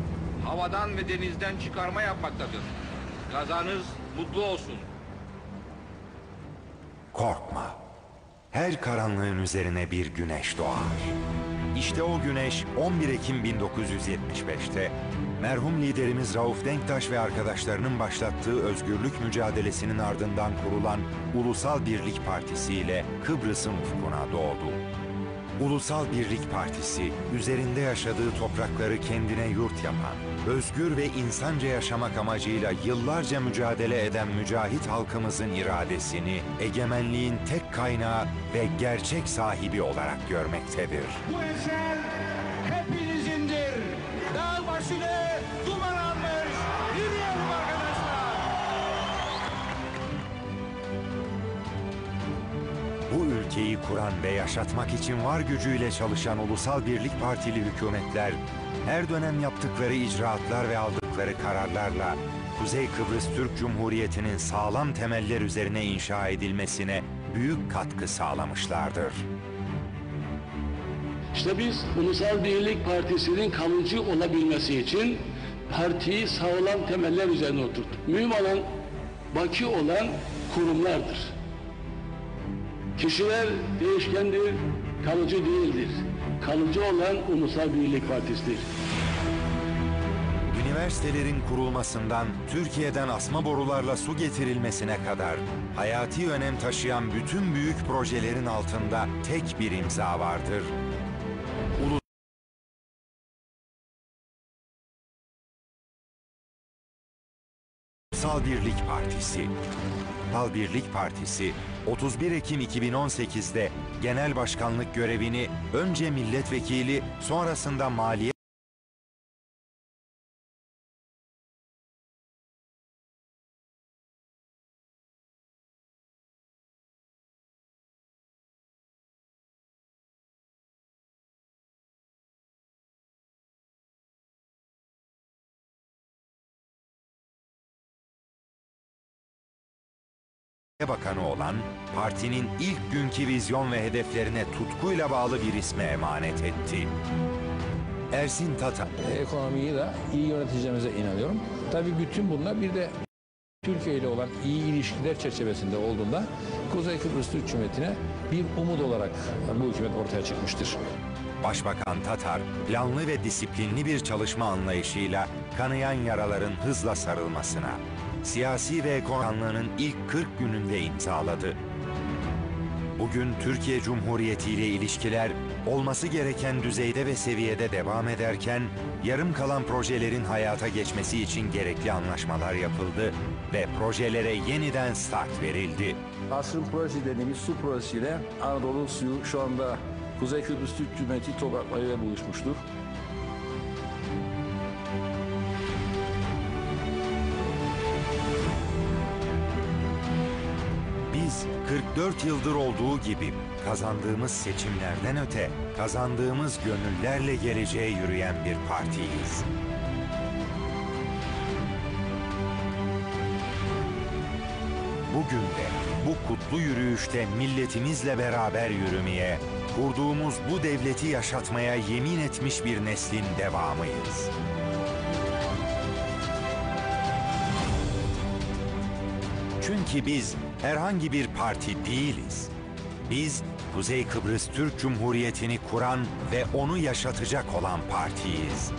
havadan ve denizden çıkarma yapmaktadır. Kazanız mutlu olsun. Korkma. Her karanlığın üzerine bir güneş doğar. İşte o güneş 11 Ekim 1975'te merhum liderimiz Rauf Denktaş ve arkadaşlarının başlattığı özgürlük mücadelesinin ardından kurulan Ulusal Birlik Partisi ile Kıbrıs'ın ufkuna doğdu. Ulusal Birlik Partisi, üzerinde yaşadığı toprakları kendine yurt yapan, özgür ve insanca yaşamak amacıyla yıllarca mücadele eden mücahit halkımızın iradesini, egemenliğin tek kaynağı ve gerçek sahibi olarak görmektedir. Bu eser hepinizindir. Dağ başını duman almış. Yürüyelim arkadaşlar. Bu ülkeyi kuran ve yaşatmak için var gücüyle çalışan Ulusal Birlik Partili hükümetler, her dönem yaptıkları icraatlar ve aldıkları kararlarla Kuzey Kıbrıs Türk Cumhuriyeti'nin sağlam temeller üzerine inşa edilmesine büyük katkı sağlamışlardır. İşte biz Ulusal Birlik Partisi'nin kalıcı olabilmesi için partiyi sağlam temeller üzerine oturttuk. Mühim olan, baki olan kurumlardır. Kişiler değişkendir, kalıcı değildir. Kalıcı olan Ulusal Birlik Partisi'dir. Üniversitelerin kurulmasından Türkiye'den asma borularla su getirilmesine kadar hayati önem taşıyan bütün büyük projelerin altında tek bir imza vardır. Ulusal Birlik Partisi. Ulusal Birlik Partisi 31 Ekim 2018'de genel başkanlık görevini önce milletvekili sonrasında maliye Bakanı olan partinin ilk günkü vizyon ve hedeflerine tutkuyla bağlı bir isme emanet etti. Ersin Tatar. ekonomiyi de iyi yöneteceğimize inanıyorum. Tabii bütün bunlar bir de Türkiye ile olan iyi ilişkiler çerçevesinde olduğunda Kuzey Kıbrıs Türk Cumhuriyeti'ne bir umut olarak bu hükümet ortaya çıkmıştır. Başbakan Tatar planlı ve disiplinli bir çalışma anlayışıyla kanayan yaraların hızla sarılmasına, siyasi ve ekonominin ilk 40 gününde imzaladı. Bugün Türkiye Cumhuriyeti ile ilişkiler olması gereken düzeyde ve seviyede devam ederken yarım kalan projelerin hayata geçmesi için gerekli anlaşmalar yapıldı ve projelere yeniden start verildi. Asrın projesi dediğimiz su projesiyle Anadolu suyu şu anda Kuzey Kıbrıs Türk Cumhuriyeti topraklarıyla buluşmuştur. 44 yıldır olduğu gibi kazandığımız seçimlerden öte kazandığımız gönüllerle geleceğe yürüyen bir partiyiz. Bugün de bu kutlu yürüyüşte milletimizle beraber yürümeye, kurduğumuz bu devleti yaşatmaya yemin etmiş bir neslin devamıyız. Çünkü biz herhangi bir parti değiliz. Biz Kuzey Kıbrıs Türk Cumhuriyeti'ni kuran ve onu yaşatacak olan partiyiz.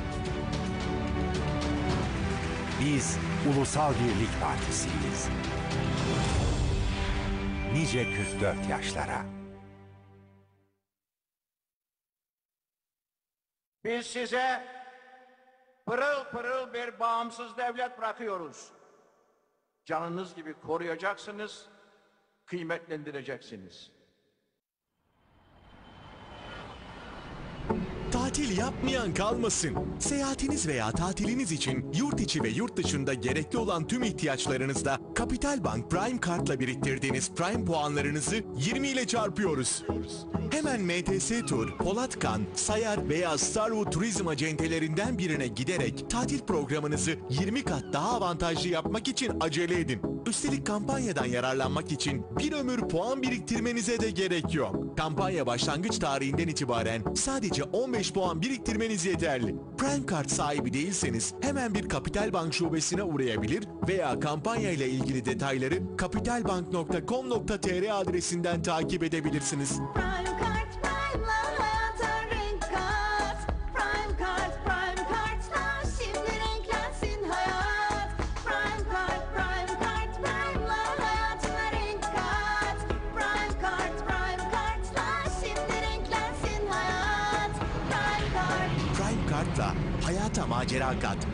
Biz Ulusal Birlik Partisiyiz. Nice 44 yaşlara. Biz size pırıl pırıl bir bağımsız devlet bırakıyoruz. Canınız gibi koruyacaksınız, kıymetlendireceksiniz. Tatil yapmayan kalmasın. Seyahatiniz veya tatiliniz için yurt içi ve yurt dışında gerekli olan tüm ihtiyaçlarınızda Kapital Bank Prime Kart'la biriktirdiğiniz Prime puanlarınızı 20 ile çarpıyoruz. Hemen MTS Tur, Polatkan, Sayar veya Starwood Turizm acentelerinden birine giderek tatil programınızı 20 kat daha avantajlı yapmak için acele edin. Üstelik kampanyadan yararlanmak için bir ömür puan biriktirmenize de gerek yok. Kampanya başlangıç tarihinden itibaren sadece 15 puan biriktirmeniz yeterli. Prime Kart sahibi değilseniz hemen bir Kapital Bank şubesine uğrayabilir veya kampanya ile ilgili detayları kapitalbank.com.tr adresinden takip edebilirsiniz. Prime Kart, macera kat.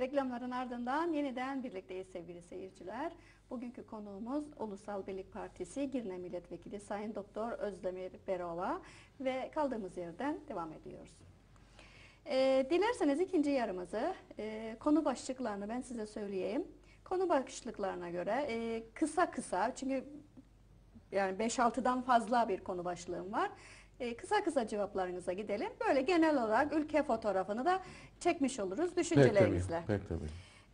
Reklamların ardından yeniden birlikteyiz sevgili seyirciler. Bugünkü konuğumuz Ulusal Birlik Partisi Girne Milletvekili Sayın Doktor Özdemir Berova ve kaldığımız yerden devam ediyoruz. Ee, dilerseniz ikinci yarımızı e, konu başlıklarını ben size söyleyeyim. Konu başlıklarına göre e, kısa kısa çünkü yani 5-6'dan fazla bir konu başlığım var. Ee, kısa kısa cevaplarınıza gidelim. Böyle genel olarak ülke fotoğrafını da çekmiş oluruz Pek düşüncelerinizle. tabii, pek tabii.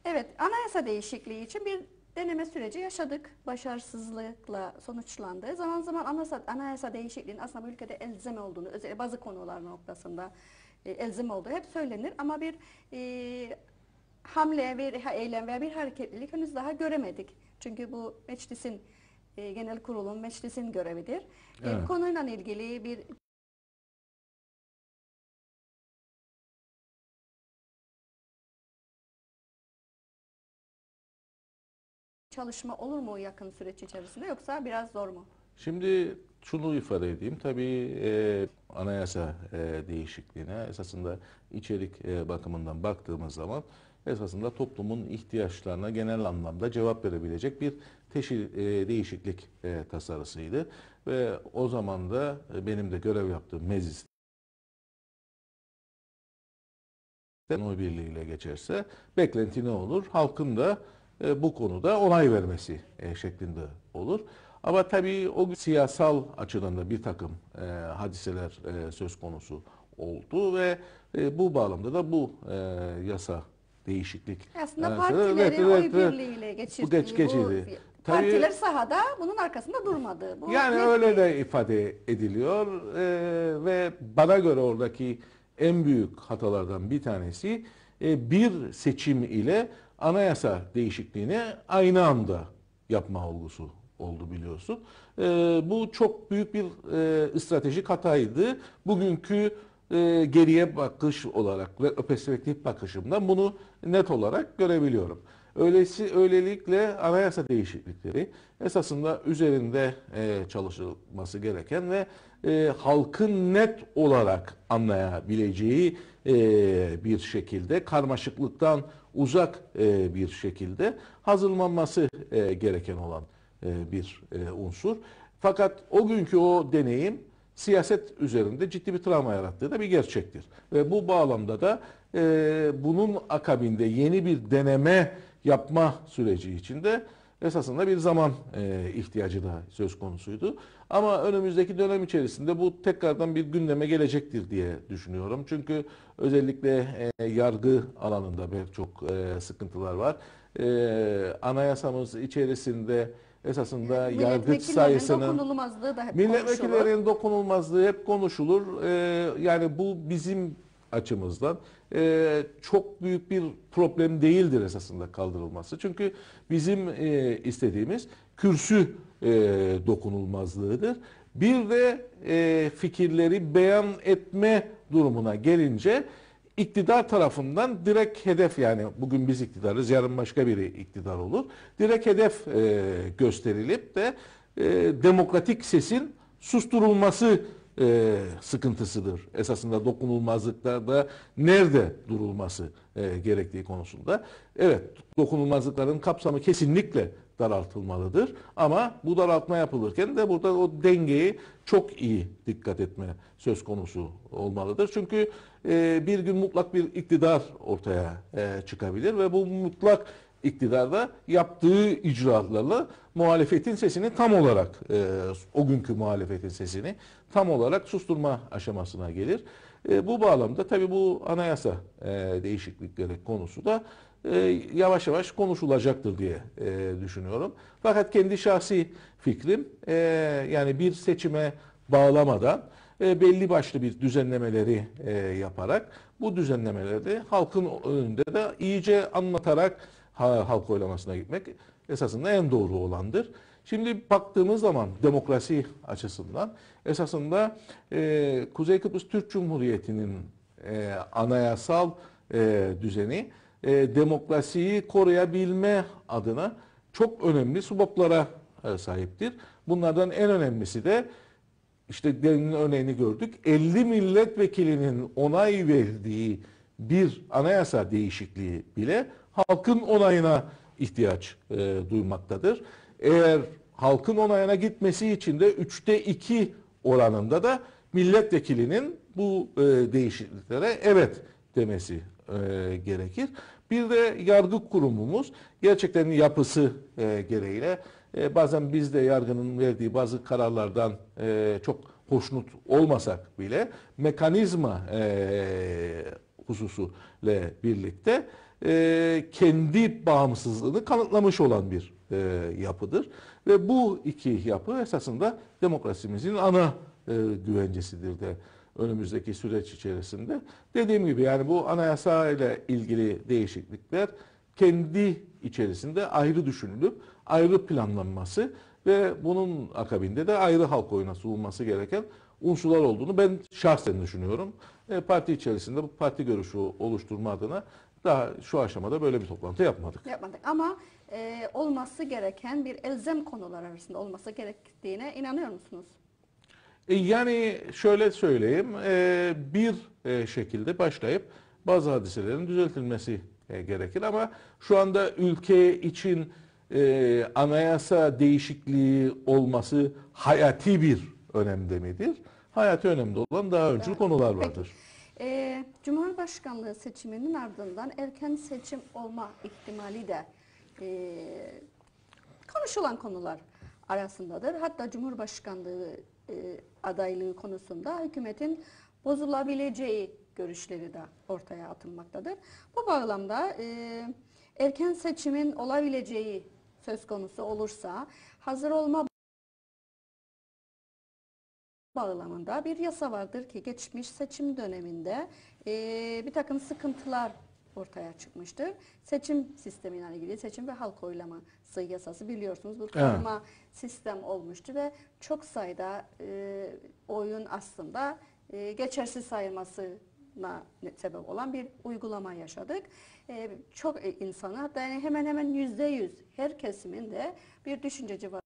Evet, anayasa değişikliği için bir deneme süreci yaşadık. Başarısızlıkla sonuçlandı. Zaman zaman anayasa, anayasa değişikliğinin aslında bu ülkede elzem olduğunu, özellikle bazı konular noktasında e, elzem olduğu hep söylenir. Ama bir e, hamle, bir eylem veya bir hareketlilik henüz daha göremedik. Çünkü bu meclisin, e, genel kurulun, meclisin görevidir. E, Evet. bu konuyla ilgili bir çalışma olur mu yakın süreç içerisinde yoksa biraz zor mu? Şimdi şunu ifade edeyim. Tabii e, anayasa e, değişikliğine esasında içerik e, bakımından baktığımız zaman esasında toplumun ihtiyaçlarına genel anlamda cevap verebilecek bir teşil, e, değişiklik e, tasarısıydı. Ve o zaman da e, benim de görev yaptığım meclis oy birliğiyle geçerse beklenti ne olur? Halkın da e, bu konuda onay vermesi e, şeklinde olur. Ama tabii o siyasal açıdan da bir takım e, hadiseler e, söz konusu oldu ve e, bu bağlamda da bu e, yasa değişiklik. Aslında yani- partilerin Evet, oy evet, evet. birliğiyle geçirdiği Bu geç geçirdi. bu Tabii- partiler sahada bunun arkasında durmadı. Bu Yani öyle de ifade ediliyor Ee, ve bana göre oradaki en büyük hatalardan bir tanesi e, bir seçim ile anayasa değişikliğini aynı anda yapma olgusu oldu biliyorsun. Ee, bu çok büyük bir e, stratejik hataydı. Bugünkü e, geriye bakış olarak ve perspektif bakışımdan bunu net olarak görebiliyorum. Öylesi, öylelikle anayasa değişiklikleri esasında üzerinde e, çalışılması gereken ve e, halkın net olarak anlayabileceği e, bir şekilde karmaşıklıktan uzak e, bir şekilde hazırlanması e, gereken olan e, bir e, unsur. Fakat o günkü o deneyim siyaset üzerinde ciddi bir travma yarattığı da bir gerçektir. Ve bu bağlamda da e, bunun akabinde yeni bir deneme yapma süreci içinde esasında bir zaman e, ihtiyacı da söz konusuydu. Ama önümüzdeki dönem içerisinde bu tekrardan bir gündeme gelecektir diye düşünüyorum. Çünkü özellikle e, yargı alanında pek çok e, sıkıntılar var. E, anayasamız içerisinde esasında yargıç Milletvekillerinin sayısının dokunulmazlığı da hep konuşulur. Milletvekillerinin dokunulmazlığı hep konuşulur. Ee, yani bu bizim açımızdan e, çok büyük bir problem değildir esasında kaldırılması. Çünkü bizim e, istediğimiz kürsü e, dokunulmazlığıdır. Bir de e, fikirleri beyan etme durumuna gelince iktidar tarafından direkt hedef yani bugün biz iktidarız yarın başka biri iktidar olur. Direkt hedef e, gösterilip de e, demokratik sesin susturulması e, sıkıntısıdır. Esasında dokunulmazlıklarda nerede durulması e, gerektiği konusunda. Evet dokunulmazlıkların kapsamı kesinlikle daraltılmalıdır. Ama bu daraltma yapılırken de burada o dengeyi çok iyi dikkat etme söz konusu olmalıdır. Çünkü e, bir gün mutlak bir iktidar ortaya e, çıkabilir ve bu mutlak iktidarda yaptığı icraatlarla muhalefetin sesini tam olarak e, o günkü muhalefetin sesini tam olarak susturma aşamasına gelir. E, bu bağlamda tabii bu anayasa e, değişiklikleri konusu da e, yavaş yavaş konuşulacaktır diye e, düşünüyorum. Fakat kendi şahsi fikrim e, yani bir seçime bağlamadan e, belli başlı bir düzenlemeleri e, yaparak bu düzenlemeleri halkın önünde de iyice anlatarak ha- halk oylamasına gitmek esasında en doğru olandır. Şimdi baktığımız zaman demokrasi açısından esasında e, Kuzey Kıbrıs Türk Cumhuriyeti'nin e, anayasal e, düzeni e, demokrasiyi koruyabilme adına çok önemli suboklara e, sahiptir. Bunlardan en önemlisi de işte demin örneğini gördük. 50 milletvekilinin onay verdiği bir anayasa değişikliği bile halkın onayına ihtiyaç e, duymaktadır. Eğer halkın onayına gitmesi için de üçte iki oranında da milletvekilinin bu e, değişikliklere evet demesi e, gerekir. Bir de yargı kurumumuz gerçekten yapısı e, gereğiyle e, bazen biz de yargının verdiği bazı kararlardan e, çok hoşnut olmasak bile mekanizma e, hususu ile birlikte e, kendi bağımsızlığını kanıtlamış olan bir e, yapıdır. Ve bu iki yapı esasında demokrasimizin ana e, güvencesidir de önümüzdeki süreç içerisinde. Dediğim gibi yani bu anayasa ile ilgili değişiklikler kendi içerisinde ayrı düşünülüp ayrı planlanması ve bunun akabinde de ayrı halk oyuna sunulması gereken unsurlar olduğunu ben şahsen düşünüyorum. E, parti içerisinde bu parti görüşü oluşturma adına daha şu aşamada böyle bir toplantı yapmadık. Yapmadık ama e, olması gereken bir elzem konular arasında olması gerektiğine inanıyor musunuz? E, Yani şöyle söyleyeyim, e, bir e, şekilde başlayıp bazı hadiselerin düzeltilmesi e, gerekir ama şu anda ülke için e, anayasa değişikliği olması hayati bir önemde midir? Hayati önemde olan daha öncül konular Peki. Vardır. Ee, Cumhurbaşkanlığı seçiminin ardından erken seçim olma ihtimali de e, konuşulan konular arasındadır. Hatta Cumhurbaşkanlığı e, adaylığı konusunda hükümetin bozulabileceği görüşleri de ortaya atılmaktadır. Bu bağlamda e, erken seçimin olabileceği söz konusu olursa hazır olma bağlamında bir yasa vardır ki geçmiş seçim döneminde eee, bir takım sıkıntılar ortaya çıkmıştır. Seçim sistemiyle ilgili seçim ve halk oylaması yasası biliyorsunuz bu karma sistem olmuştu ve çok sayıda eee, oyun aslında eee, geçersiz sayılmasına sebep olan bir uygulama yaşadık. Eee, çok e, insanı hatta yani hemen hemen yüzde yüz her kesimin de bir düşünceci var.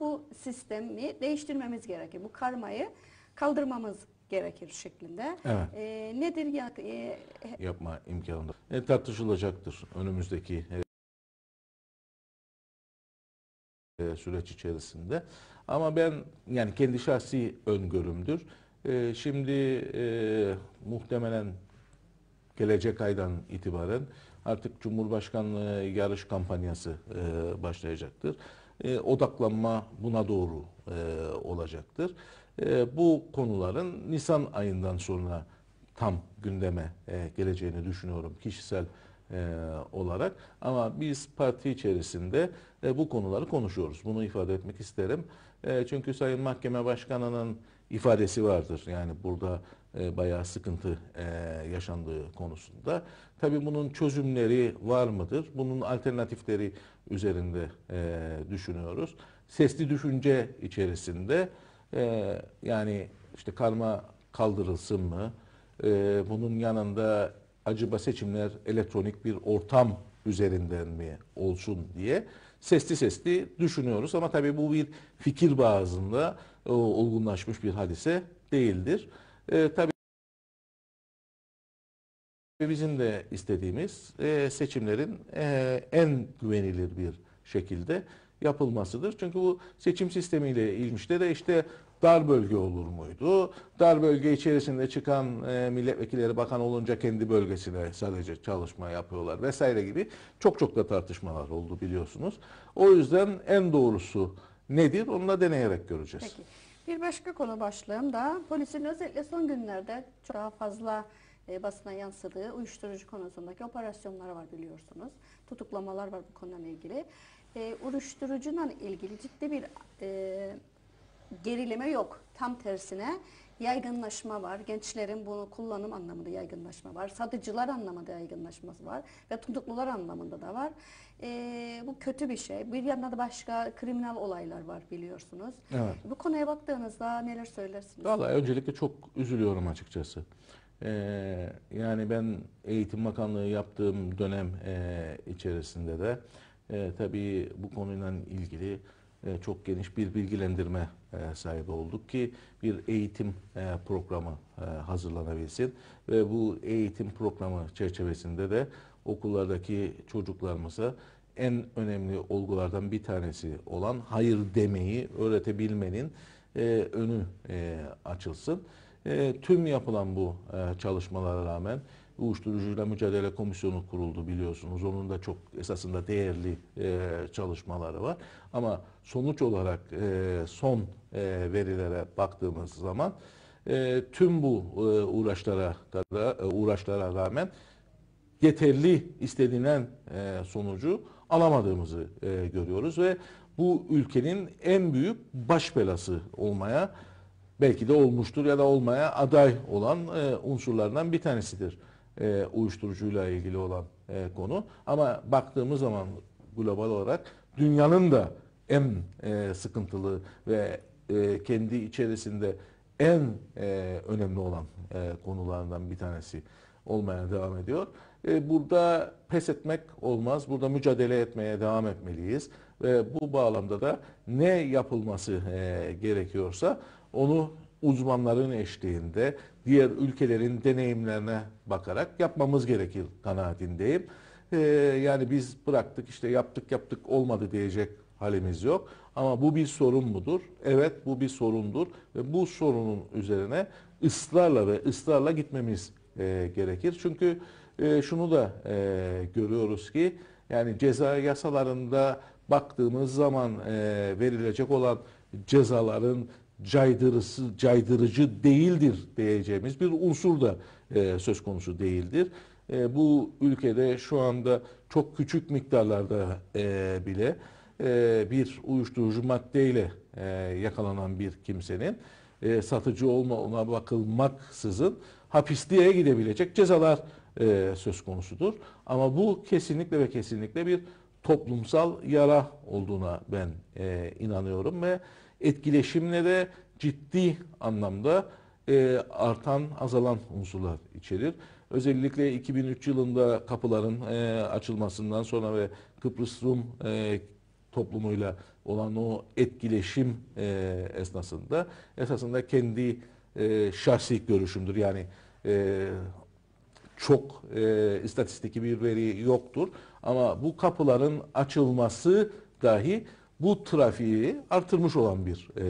Bu sistemi değiştirmemiz gerekir. Bu karmayı kaldırmamız gerekir şeklinde. Evet. Ee, nedir ya e, yapma imkanı e, tartışılacaktır önümüzdeki e, e, süreç içerisinde. Ama ben yani kendi şahsi öngörümdür. E, şimdi e, muhtemelen gelecek aydan itibaren artık Cumhurbaşkanlığı yarış kampanyası e, başlayacaktır. E, odaklanma buna doğru e, olacaktır. E, bu konuların Nisan ayından sonra tam gündeme e, geleceğini düşünüyorum kişisel e, olarak. Ama biz parti içerisinde e, bu konuları konuşuyoruz. Bunu ifade etmek isterim. E, çünkü Sayın Mahkeme Başkanı'nın ifadesi vardır. Yani burada e, bayağı sıkıntı e, yaşandığı konusunda. Tabii bunun çözümleri var mıdır? Bunun alternatifleri üzerinde e, düşünüyoruz. Sesli düşünce içerisinde e, yani işte karma kaldırılsın mı? E, bunun yanında acaba seçimler elektronik bir ortam üzerinden mi olsun diye sesli sesli düşünüyoruz. Ama tabii bu bir fikir bazında e, olgunlaşmış bir hadise değildir. E, tabii bizim de istediğimiz e, seçimlerin e, en güvenilir bir şekilde yapılmasıdır. Çünkü bu seçim sistemiyle ilmişte de işte dar bölge olur muydu? Dar bölge içerisinde çıkan e, milletvekilleri bakan olunca kendi bölgesine sadece çalışma yapıyorlar vesaire gibi çok çok da tartışmalar oldu biliyorsunuz. O yüzden en doğrusu nedir? Onunla deneyerek göreceğiz. Peki. Bir başka konu başlığım da polisin özellikle son günlerde çok daha fazla e, basına yansıdığı uyuşturucu konusundaki operasyonlar var biliyorsunuz. Tutuklamalar var bu konuyla ilgili. E, uyuşturucuyla ilgili ciddi bir e, gerileme yok. Tam tersine yaygınlaşma var. Gençlerin bunu kullanım anlamında yaygınlaşma var. Satıcılar anlamında yaygınlaşması var. Ve tutuklular anlamında da var. E, bu kötü bir şey. Bir yandan da başka kriminal olaylar var biliyorsunuz. Evet. Bu konuya baktığınızda neler söylersiniz? Vallahi öncelikle çok üzülüyorum açıkçası. Ee, yani ben Eğitim Bakanlığı yaptığım dönem e, içerisinde de e, tabii bu konuyla ilgili e, çok geniş bir bilgilendirme e, sahibi olduk ki bir eğitim e, programı e, hazırlanabilsin ve bu eğitim programı çerçevesinde de okullardaki çocuklarımıza en önemli olgulardan bir tanesi olan hayır demeyi öğretebilmenin e, önü e, açılsın. E, tüm yapılan bu e, çalışmalara rağmen Uyuşturucuyla Mücadele Komisyonu kuruldu biliyorsunuz. Onun da çok esasında değerli e, çalışmaları var. Ama sonuç olarak e, son e, verilere baktığımız zaman e, tüm bu e, uğraşlara kadar e, uğraşlara rağmen yeterli istenilen e, sonucu alamadığımızı e, görüyoruz ve bu ülkenin en büyük baş belası olmaya belki de olmuştur ya da olmaya aday olan e, unsurlardan bir tanesidir e, uyuşturucuyla ilgili olan e, konu. Ama baktığımız zaman global olarak dünyanın da en e, sıkıntılı ve e, kendi içerisinde en e, önemli olan e, konulardan bir tanesi olmaya devam ediyor. E, burada pes etmek olmaz. Burada mücadele etmeye devam etmeliyiz. Ve bu bağlamda da ne yapılması e, gerekiyorsa onu uzmanların eşliğinde diğer ülkelerin deneyimlerine bakarak yapmamız gerekir kanaatindeyim. Ee, yani biz bıraktık işte yaptık yaptık olmadı diyecek halimiz yok. Ama bu bir sorun mudur? Evet bu bir sorundur ve bu sorunun üzerine ısrarla ve ısrarla gitmemiz e, gerekir. Çünkü e, şunu da e, görüyoruz ki yani ceza yasalarında baktığımız zaman e, verilecek olan cezaların caydırısı, caydırıcı değildir diyeceğimiz bir unsur da e, söz konusu değildir. E, bu ülkede şu anda çok küçük miktarlarda e, bile e, bir uyuşturucu maddeyle e, yakalanan bir kimsenin e, satıcı olma ona bakılmaksızın hapisliğe gidebilecek cezalar e, söz konusudur. Ama bu kesinlikle ve kesinlikle bir toplumsal yara olduğuna ben e, inanıyorum ve etkileşimle de ciddi anlamda e, artan, azalan unsurlar içerir. Özellikle 2003 yılında kapıların e, açılmasından sonra ve Kıbrıs Rum e, toplumuyla olan o etkileşim e, esnasında esasında kendi e, şahsi görüşümdür. Yani e, çok e, istatistiki bir veri yoktur. Ama bu kapıların açılması dahi bu trafiği artırmış olan bir e,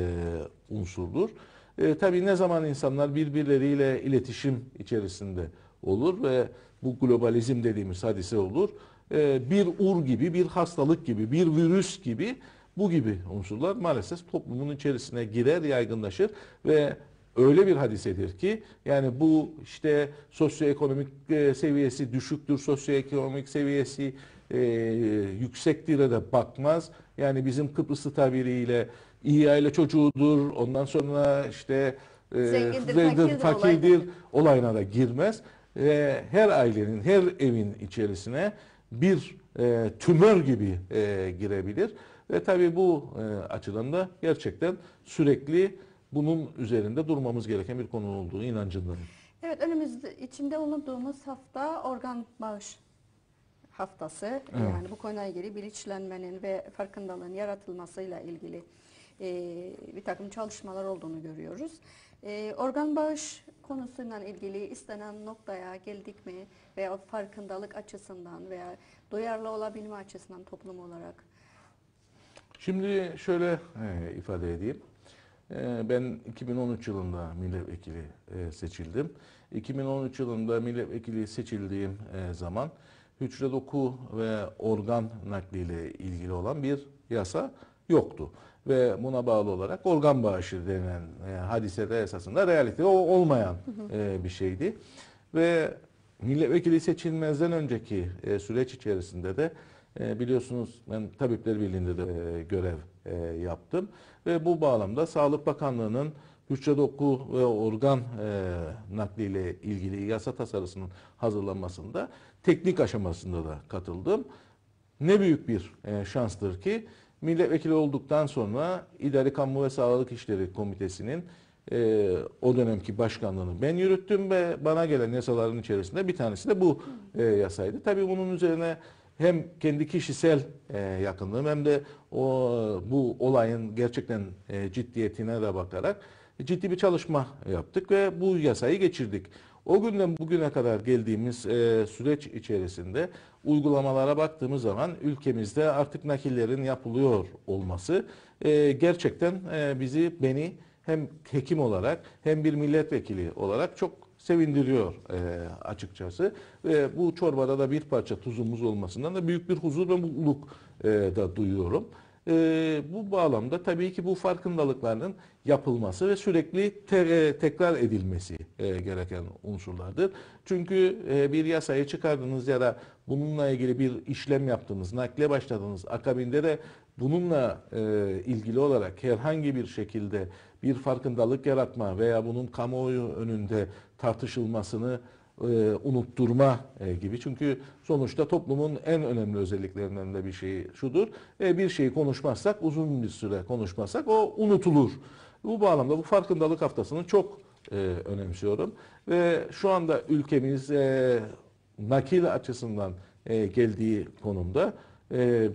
unsurdur. E, tabii ne zaman insanlar birbirleriyle iletişim içerisinde olur ve bu globalizm dediğimiz hadise olur. E, bir ur gibi, bir hastalık gibi, bir virüs gibi bu gibi unsurlar maalesef toplumun içerisine girer, yaygınlaşır ve öyle bir hadisedir ki yani bu işte sosyoekonomik e, seviyesi düşüktür, sosyoekonomik seviyesi e, yüksektir de bakmaz. Yani bizim Kıbrıslı tabiriyle iyi aile çocuğudur, ondan sonra işte e, Zengindir, fakirdir fakirdir olayına da girmez. E, her ailenin, her evin içerisine bir e, tümör gibi e, girebilir. Ve tabii bu e, açıdan da gerçekten sürekli bunun üzerinde durmamız gereken bir konu olduğu inancındayım. Evet önümüzde içinde bulunduğumuz hafta organ bağış haftası. Yani bu konuyla ilgili bilinçlenmenin ve farkındalığın yaratılmasıyla ilgili e, bir takım çalışmalar olduğunu görüyoruz. E, organ bağış konusuyla ilgili istenen noktaya geldik mi veya farkındalık açısından veya duyarlı olabilme açısından toplum olarak Şimdi şöyle e, ifade edeyim. E, ben 2013 yılında milletvekili e, seçildim. 2013 yılında milletvekili seçildiğim e, zaman hücre doku ve organ nakliyle ilgili olan bir yasa yoktu. Ve buna bağlı olarak organ bağışı denilen e, hadisede esasında realite o olmayan e, bir şeydi. Ve milletvekili seçilmezden önceki e, süreç içerisinde de e, biliyorsunuz ben Tabipler Birliği'nde de e, görev e, yaptım. Ve bu bağlamda Sağlık Bakanlığı'nın hücre doku ve organ e, nakliyle ilgili yasa tasarısının hazırlanmasında teknik aşamasında da katıldım. Ne büyük bir e, şanstır ki milletvekili olduktan sonra İdari Kamu ve Sağlık İşleri Komitesi'nin e, o dönemki başkanlığını ben yürüttüm ve bana gelen yasaların içerisinde bir tanesi de bu e, yasaydı. Tabii bunun üzerine hem kendi kişisel e, yakınlığım hem de o bu olayın gerçekten e, ciddiyetine de bakarak ciddi bir çalışma yaptık ve bu yasayı geçirdik. O günden bugüne kadar geldiğimiz e, süreç içerisinde uygulamalara baktığımız zaman ülkemizde artık nakillerin yapılıyor olması e, gerçekten e, bizi beni hem hekim olarak hem bir milletvekili olarak çok sevindiriyor e, açıkçası. Ve bu çorbada da bir parça tuzumuz olmasından da büyük bir huzur ve mutluluk e, da duyuyorum. E, bu bağlamda tabii ki bu farkındalıkların yapılması ve sürekli te- e, tekrar edilmesi e, gereken unsurlardır. Çünkü e, bir yasayı çıkardınız ya da bununla ilgili bir işlem yaptınız, nakle başladınız. Akabinde de bununla e, ilgili olarak herhangi bir şekilde bir farkındalık yaratma veya bunun kamuoyu önünde tartışılmasını e, unutturma e, gibi. Çünkü sonuçta toplumun en önemli özelliklerinden de bir şeyi şudur. E, bir şeyi konuşmazsak, uzun bir süre konuşmazsak o unutulur. Bu bağlamda bu farkındalık haftasını çok önemsiyorum. Ve şu anda ülkemiz nakil açısından geldiği konumda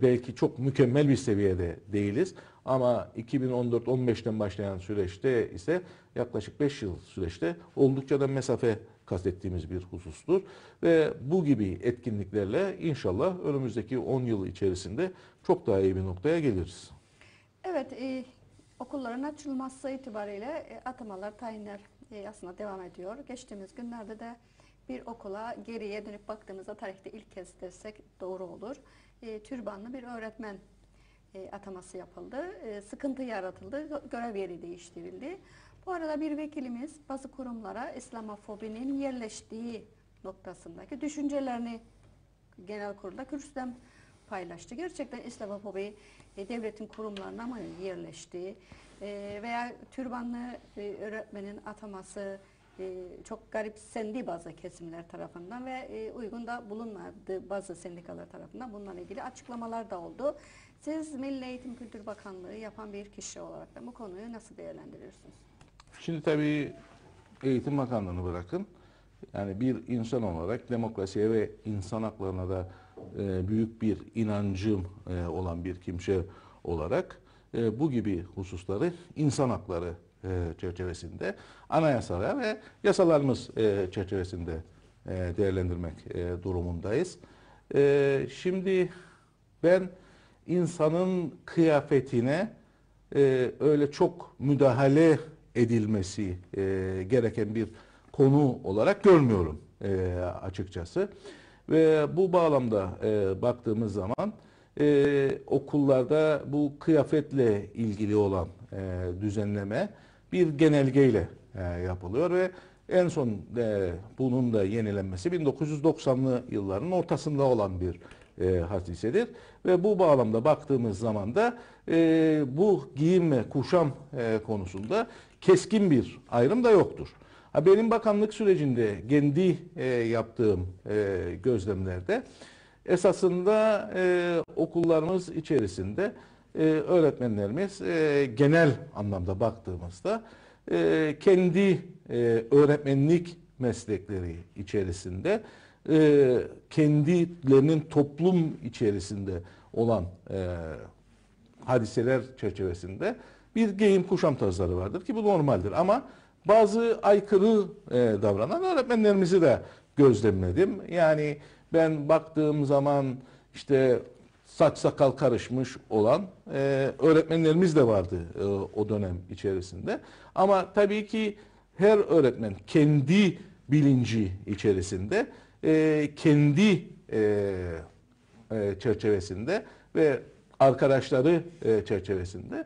belki çok mükemmel bir seviyede değiliz. Ama 2014-15'ten başlayan süreçte ise yaklaşık 5 yıl süreçte oldukça da mesafe kastettiğimiz bir husustur. Ve bu gibi etkinliklerle inşallah önümüzdeki 10 yıl içerisinde çok daha iyi bir noktaya geliriz. Evet, e, okulların açılması itibariyle e, atamalar, tayinler e, aslında devam ediyor. Geçtiğimiz günlerde de bir okula geriye dönüp baktığımızda tarihte ilk kez desek doğru olur. E, türbanlı bir öğretmen e, ataması yapıldı. E, sıkıntı yaratıldı, gö- görev yeri değiştirildi. Bu arada bir vekilimiz bazı kurumlara İslamofobinin yerleştiği noktasındaki düşüncelerini genel kurulda kürsüden paylaştı. Gerçekten İslamofobi e, devletin kurumlarına mı yerleşti E, veya türbanlı e, öğretmenin ataması e, çok garipsendi bazı kesimler tarafından ve e, uygun da bulunmadı bazı sendikalar tarafından. Bununla ilgili açıklamalar da oldu. Siz Milli Eğitim Kültür Bakanlığı yapan bir kişi olarak da bu konuyu nasıl değerlendiriyorsunuz? Şimdi tabii Eğitim Bakanlığı'nı bırakın. Yani bir insan olarak demokrasiye ve insan haklarına da e, büyük bir inancım e, olan bir kimse olarak e, bu gibi hususları insan hakları e, çerçevesinde anayasaya ve yasalarımız e, çerçevesinde e, değerlendirmek e, durumundayız. E, şimdi ben insanın kıyafetine e, öyle çok müdahale edilmesi e, gereken bir konu olarak görmüyorum e, açıkçası. Ve bu bağlamda e, baktığımız zaman e, okullarda bu kıyafetle ilgili olan e, düzenleme bir genelgeyle e, yapılıyor ve en son e, bunun da yenilenmesi 1990'lı yılların ortasında olan bir e, hadisedir. Ve bu bağlamda baktığımız zaman da e, bu giyim ve kuşam e, konusunda keskin bir ayrım da yoktur. Ha, benim bakanlık sürecinde kendi e, yaptığım e, gözlemlerde esasında e, okullarımız içerisinde e, öğretmenlerimiz e, genel anlamda baktığımızda e, kendi e, öğretmenlik meslekleri içerisinde e, kendilerinin toplum içerisinde olan e, hadiseler çerçevesinde bir giyim kuşam tarzları vardır ki bu normaldir ama bazı aykırı e, davranan öğretmenlerimizi de gözlemledim. Yani ben baktığım zaman işte saç sakal karışmış olan e, öğretmenlerimiz de vardı e, o dönem içerisinde. Ama tabii ki her öğretmen kendi bilinci içerisinde, e, kendi e, e, çerçevesinde ve arkadaşları e, çerçevesinde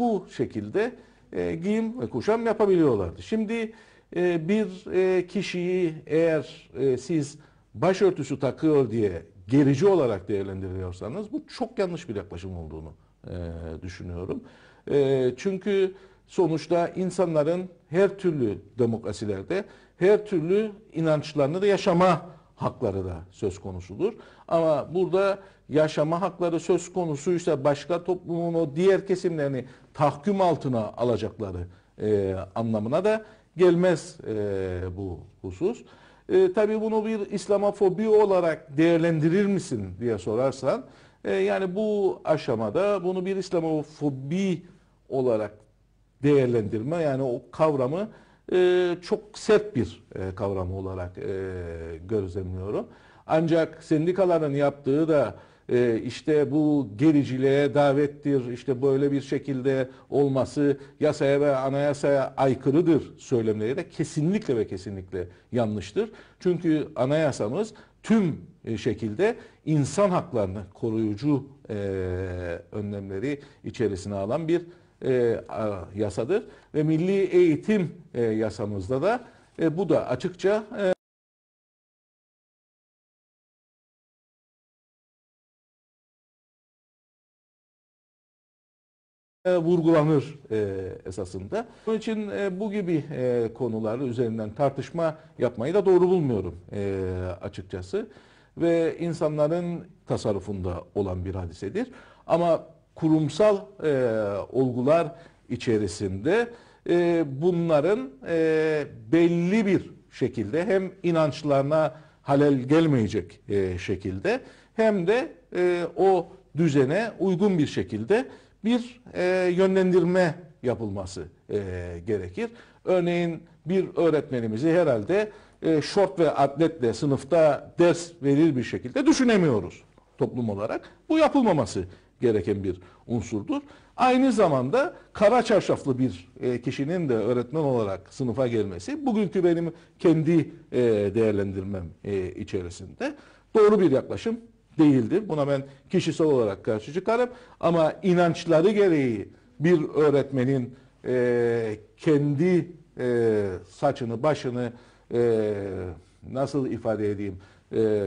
bu şekilde e, giyim ve kuşam yapabiliyorlardı. Şimdi e, bir e, kişiyi eğer e, siz başörtüsü takıyor diye gerici olarak değerlendiriyorsanız bu çok yanlış bir yaklaşım olduğunu e, düşünüyorum. E, çünkü sonuçta insanların her türlü demokrasilerde her türlü inançlarını da yaşama hakları da söz konusudur. Ama burada yaşama hakları söz konusuysa başka toplumun o diğer kesimlerini tahkim altına alacakları e, anlamına da gelmez e, bu husus. E, tabii bunu bir İslamofobi olarak değerlendirir misin diye sorarsan, e, yani bu aşamada bunu bir İslamofobi olarak değerlendirme yani o kavramı e, çok sert bir e, kavram olarak e, gözlemliyorum. Ancak sendikaların yaptığı da e, işte bu gericiliğe davettir, işte böyle bir şekilde olması yasaya ve anayasaya aykırıdır söylemleri de kesinlikle ve kesinlikle yanlıştır. Çünkü anayasamız tüm e, şekilde insan haklarını koruyucu e, önlemleri içerisine alan bir e, yasadır ve milli eğitim e, yasamızda da e, bu da açıkça e, e, vurgulanır e, esasında. Bunun için e, bu gibi e, konuları üzerinden tartışma yapmayı da doğru bulmuyorum e, açıkçası. Ve insanların tasarrufunda olan bir hadisedir. Ama kurumsal e, olgular içerisinde e, bunların e, belli bir şekilde hem inançlarına halel gelmeyecek e, şekilde hem de e, o düzene uygun bir şekilde bir e, yönlendirme yapılması e, gerekir. Örneğin bir öğretmenimizi herhalde e, şort ve atletle sınıfta ders verir bir şekilde düşünemiyoruz toplum olarak. Bu yapılmaması gereken bir unsurdur. Aynı zamanda kara çarşaflı bir e, kişinin de öğretmen olarak sınıfa gelmesi bugünkü benim kendi e, değerlendirmem e, içerisinde doğru bir yaklaşım değildir. Buna ben kişisel olarak karşı çıkarım ama inançları gereği bir öğretmenin kendi saçını, başını nasıl ifade edeyim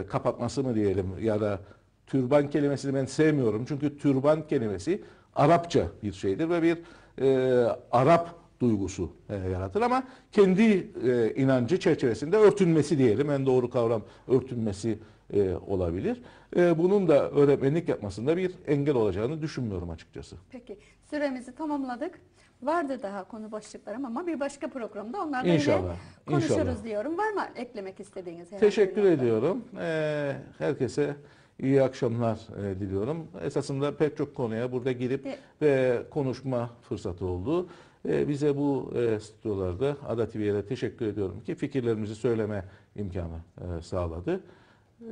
kapatması mı diyelim ya da türban kelimesini ben sevmiyorum. Çünkü türban kelimesi Arapça bir şeydir ve bir e, Arap duygusu e, yaratır ama kendi e, inancı çerçevesinde örtünmesi diyelim. En doğru kavram örtünmesi e, olabilir. E, bunun da öğretmenlik yapmasında bir engel olacağını düşünmüyorum açıkçası. Peki süremizi tamamladık. Vardı daha konu başlıklarım ama bir başka programda onlarla İnşallah, konuşuruz inşallah. diyorum. Var mı eklemek istediğiniz? Teşekkür ediyorum. Ee, herkese iyi akşamlar e, diliyorum. Esasında pek çok konuya burada girip De- ve konuşma fırsatı oldu. Ee, bize bu e, stüdyolarda Ada TV'ye teşekkür ediyorum ki fikirlerimizi söyleme imkanı e, sağladı.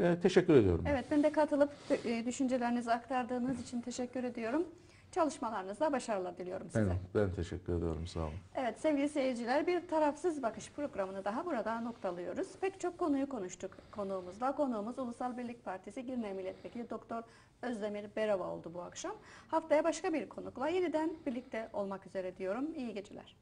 E, teşekkür ediyorum. Evet ben de katılıp e, düşüncelerinizi aktardığınız için teşekkür ediyorum. Çalışmalarınızda başarılar diliyorum size. Ben, ben teşekkür ediyorum. Sağ olun. Evet sevgili seyirciler bir tarafsız bakış programını daha burada noktalıyoruz. Pek çok konuyu konuştuk konuğumuzla. Konuğumuz Ulusal Birlik Partisi Girne Milletvekili Doktor Özdemir Berova oldu bu akşam. Haftaya başka bir konukla yeniden birlikte olmak üzere diyorum. İyi geceler.